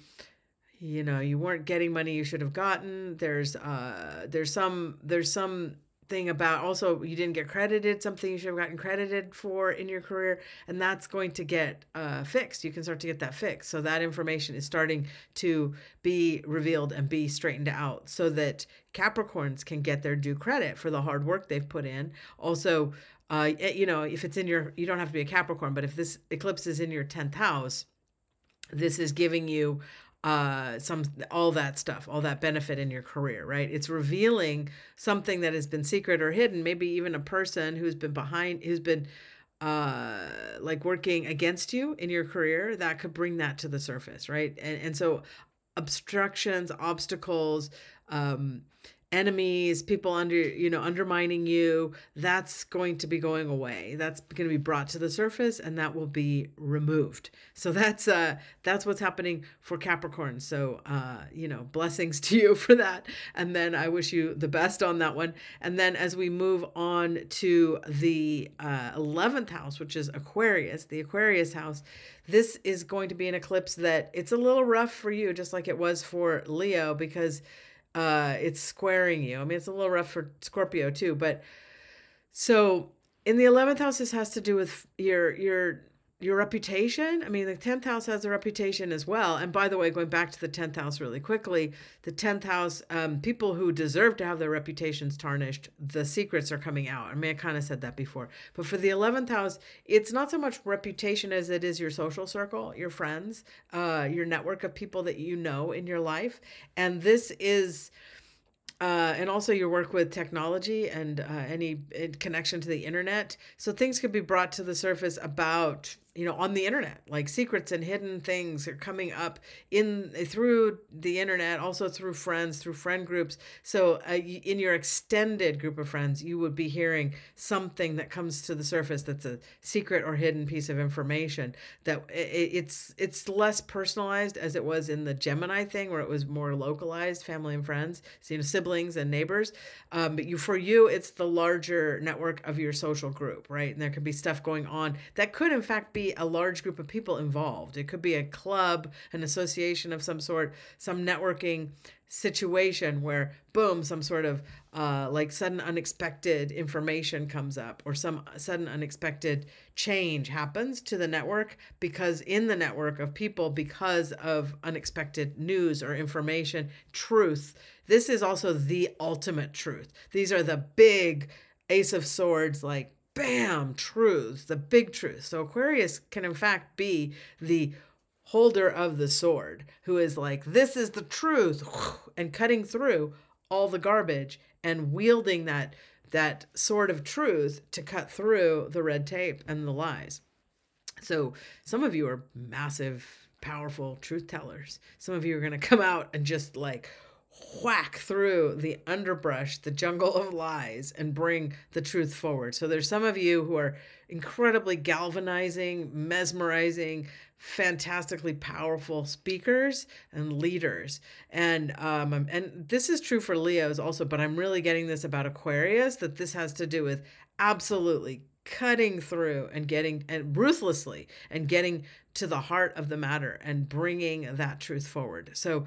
you know you weren't getting money you should have gotten. There's uh there's some there's some thing about also you didn't get credited something you should have gotten credited for in your career and that's going to get uh, fixed. You can start to get that fixed. So that information is starting to be revealed and be straightened out so that capricorns can get their due credit for the hard work they've put in. Also uh, you know if it's in your you don't have to be a capricorn but if this eclipse is in your 10th house this is giving you uh, some all that stuff, all that benefit in your career, right? It's revealing something that has been secret or hidden, maybe even a person who's been behind, who's been uh like working against you in your career that could bring that to the surface right and and so obstructions obstacles um enemies, people under, you know, undermining you, that's going to be going away. That's going to be brought to the surface and that will be removed. So that's uh that's what's happening for Capricorn. So uh, you know, blessings to you for that. And then I wish you the best on that one. And then as we move on to the uh 11th house, which is Aquarius, the Aquarius house, this is going to be an eclipse that it's a little rough for you just like it was for Leo because uh, it's squaring you. I mean, it's a little rough for Scorpio too, but so in the 11th house, this has to do with your, your, your reputation. I mean, the 10th house has a reputation as well. And by the way, going back to the 10th house really quickly, the 10th house, um, people who deserve to have their reputations tarnished, the secrets are coming out. I mean, I kind of said that before. But for the 11th house, it's not so much reputation as it is your social circle, your friends, uh, your network of people that you know in your life. And this is uh, and also your work with technology and uh, any connection to the internet. So things could be brought to the surface about you know on the internet like secrets and hidden things are coming up in through the internet also through friends through friend groups. So uh, in your extended group of friends you would be hearing something that comes to the surface that's a secret or hidden piece of information that it's it's less personalized as it was in the gemini thing where it was more localized family and friends so, you know siblings and neighbors. Um, but you for you it's the larger network of your social group right? And there could be stuff going on that could in fact be a large group of people involved. It could be a club, an association of some sort, some networking situation where boom some sort of uh, like sudden unexpected information comes up or some sudden unexpected change happens to the network because in the network of people because of unexpected news or information truth this is also the ultimate truth these are the big ace of swords like bam truths the big truths so aquarius can in fact be the holder of the sword who is like, this is the truth, and cutting through all the garbage and wielding that that sword of truth to cut through the red tape and the lies. So some of you are massive, powerful truth tellers. Some of you are going to come out and just like whack through the underbrush, the jungle of lies, and bring the truth forward. So there's some of you who are incredibly galvanizing, mesmerizing, fantastically powerful speakers and leaders. And um, and this is true for Leos also, but I'm really getting this about Aquarius that this has to do with absolutely cutting through and getting and ruthlessly and getting to the heart of the matter and bringing that truth forward. So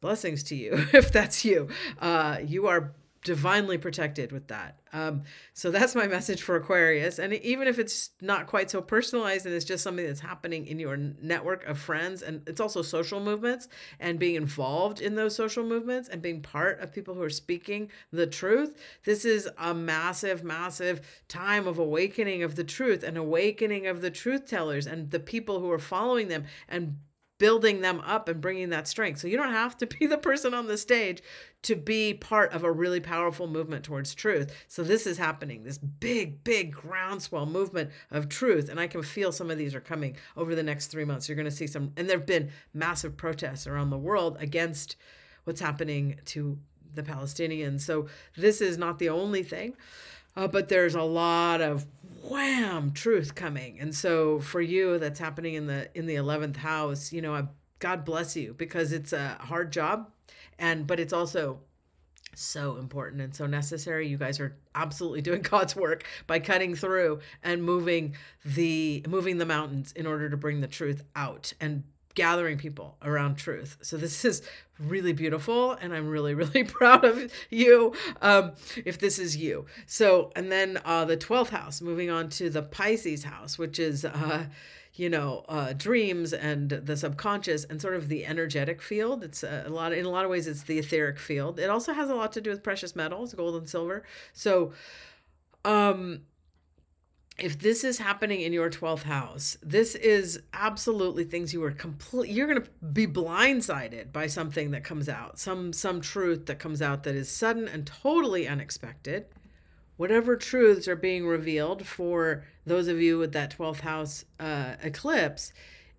blessings to you if that's you. Uh, you are divinely protected with that. Um, so that's my message for Aquarius. And even if it's not quite so personalized and it's just something that's happening in your network of friends, and it's also social movements and being involved in those social movements and being part of people who are speaking the truth, this is a massive, massive time of awakening of the truth and awakening of the truth tellers and the people who are following them and building them up and bringing that strength. So you don't have to be the person on the stage to be part of a really powerful movement towards truth. So this is happening, this big, big groundswell movement of truth. And I can feel some of these are coming over the next three months. You're going to see some, and there have been massive protests around the world against what's happening to the Palestinians. So this is not the only thing. Uh, but there's a lot of wham truth coming. And so for you that's happening in the in the 11th house you know I, god bless you because it's a hard job and but it's also so important and so necessary. You guys are absolutely doing god's work by cutting through and moving the moving the mountains in order to bring the truth out and gathering people around truth. So this is really beautiful and I'm really, really proud of you um, if this is you. So, and then uh, the 12th house, moving on to the Pisces house, which is, uh, you know, uh, dreams and the subconscious and sort of the energetic field. It's a, a lot, in a lot of ways, it's the etheric field. It also has a lot to do with precious metals, gold and silver. So, um, if this is happening in your 12th house, this is absolutely things you are complete you're going to be blindsided by something that comes out, some some truth that comes out that is sudden and totally unexpected. Whatever truths are being revealed for those of you with that 12th house uh, eclipse,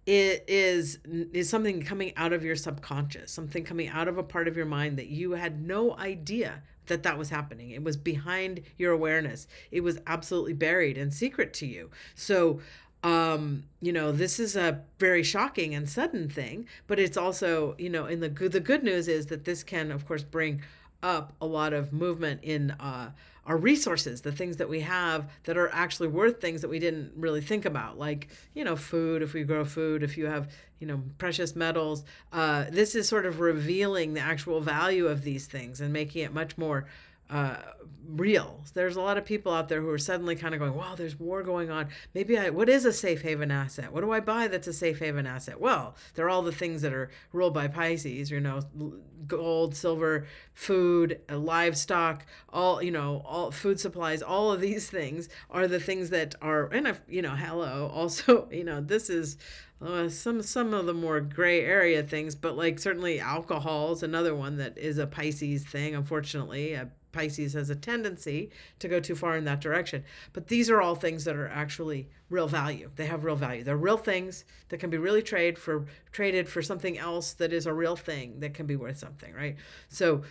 it is is something coming out of your subconscious, something coming out of a part of your mind that you had no idea that that was happening. It was behind your awareness. It was absolutely buried and secret to you. So, um, you know, this is a very shocking and sudden thing, but it's also, you know, in the good the good news is that this can of course bring up a lot of movement in uh our resources, the things that we have that are actually worth things that we didn't really think about, like, you know, food, if we grow food, if you have, you know, precious metals. Uh, this is sort of revealing the actual value of these things and making it much more uh, real. There's a lot of people out there who are suddenly kind of going, wow, there's war going on. Maybe I, what is a safe haven asset? What do I buy that's a safe haven asset? Well, they're all the things that are ruled by Pisces, you know, gold, silver, food, uh, livestock, all, you know, all food supplies, all of these things are the things that are, and, you know, hello, also, you know, this is, uh, some some of the more gray area things, but like certainly alcohol is another one that is a Pisces thing. Unfortunately, a Pisces has a tendency to go too far in that direction. But these are all things that are actually real value. They have real value. They're real things that can be really trade for traded for something else that is a real thing that can be worth something, right? So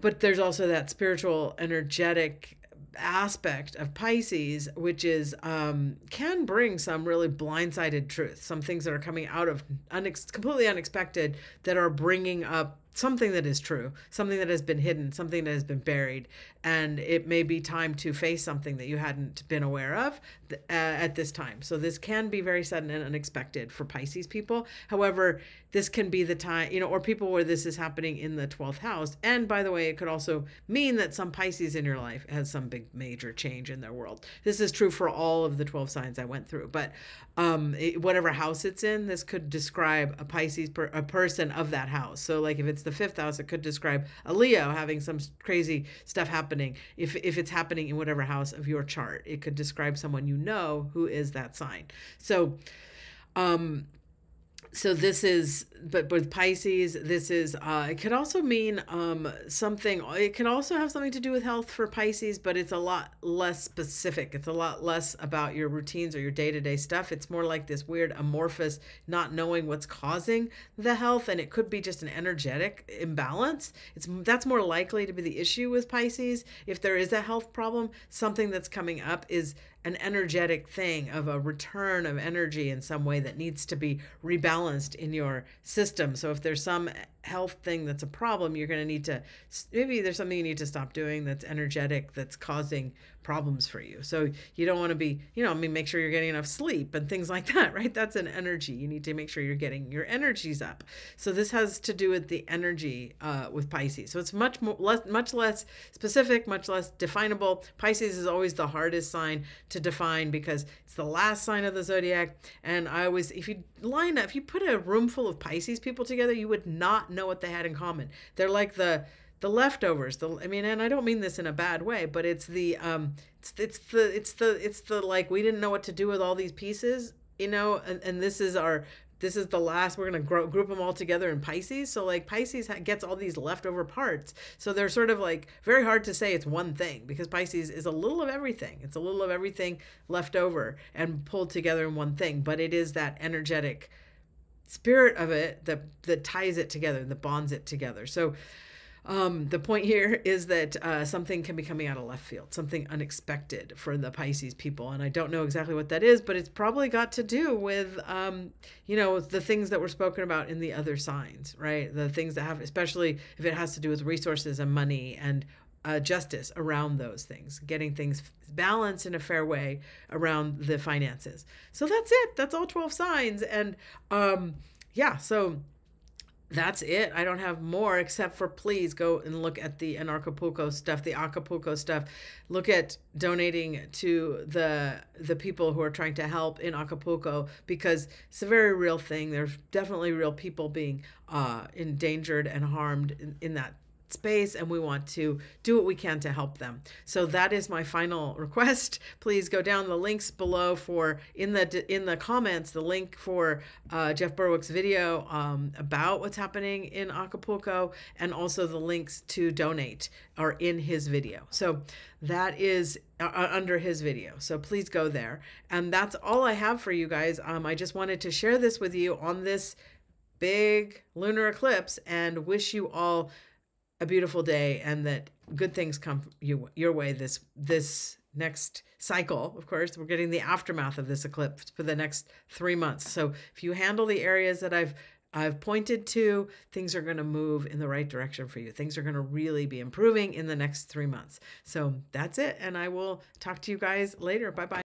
but there's also that spiritual energetic aspect of Pisces, which is um, can bring some really blindsided truth, some things that are coming out of unex- completely unexpected that are bringing up something that is true, something that has been hidden, something that has been buried, and it may be time to face something that you hadn't been aware of uh, at this time. So this can be very sudden and unexpected for Pisces people. However, this can be the time, you know, or people where this is happening in the 12th house. And by the way, it could also mean that some Pisces in your life has some big major change in their world. This is true for all of the 12 signs I went through, but um, it, whatever house it's in, this could describe a Pisces, per, a person of that house. So like if it's the fifth house, it could describe a Leo having some crazy stuff happening. If, if it's happening in whatever house of your chart, it could describe someone you know who is that sign. So, um, so this is but with pisces this is uh it could also mean um something it can also have something to do with health for pisces but it's a lot less specific. It's a lot less about your routines or your day-to-day stuff. It's more like this weird amorphous not knowing what's causing the health and it could be just an energetic imbalance. It's that's more likely to be the issue with pisces. If there is a health problem something that's coming up is an energetic thing of a return of energy in some way that needs to be rebalanced in your system. So if there's some health thing that's a problem, you're going to need to maybe there's something you need to stop doing that's energetic that's causing problems for you. So you don't want to be, you know, I mean make sure you're getting enough sleep and things like that, right? That's an energy. You need to make sure you're getting your energies up. So this has to do with the energy uh, with Pisces. So it's much more less much less specific, much less definable. Pisces is always the hardest sign to define because it's the last sign of the zodiac and I always if you line up if you put a room full of Pisces people together, you would not know what they had in common. They're like the the leftovers. The I mean, and I don't mean this in a bad way, but it's the um, it's it's the it's the it's the like we didn't know what to do with all these pieces, you know, and, and this is our this is the last we're going to gro- group them all together in pisces so like pisces gets all these leftover parts so they're sort of like very hard to say it's one thing because pisces is a little of everything it's a little of everything left over and pulled together in one thing but it is that energetic spirit of it that that ties it together, that bonds it together. So um, the point here is that uh, something can be coming out of left field, something unexpected for the Pisces people. And I don't know exactly what that is, but it's probably got to do with, um, you know, the things that were spoken about in the other signs, right? The things that have, especially if it has to do with resources and money and uh, justice around those things, getting things balanced in a fair way around the finances. So that's it. That's all 12 signs. And um, yeah, so that's it. I don't have more except for please go and look at the Anarchapulco stuff, the Acapulco stuff. Look at donating to the the people who are trying to help in Acapulco because it's a very real thing. There's definitely real people being uh, endangered and harmed in, in that space and we want to do what we can to help them. So that is my final request. Please go down the links below for in the in the comments the link for uh, Jeff Berwick's video um, about what's happening in Acapulco and also the links to donate are in his video. So that is uh, uh under his video. So please go there. And that's all I have for you guys. Um, I just wanted to share this with you on this big lunar eclipse and wish you all a beautiful day and that good things come you your way this this next cycle of course we're getting the aftermath of this eclipse for the next 3 months so if you handle the areas that I've I've pointed to things are going to move in the right direction for you. Things are going to really be improving in the next 3 months. So that's it and I will talk to you guys later. Bye-bye.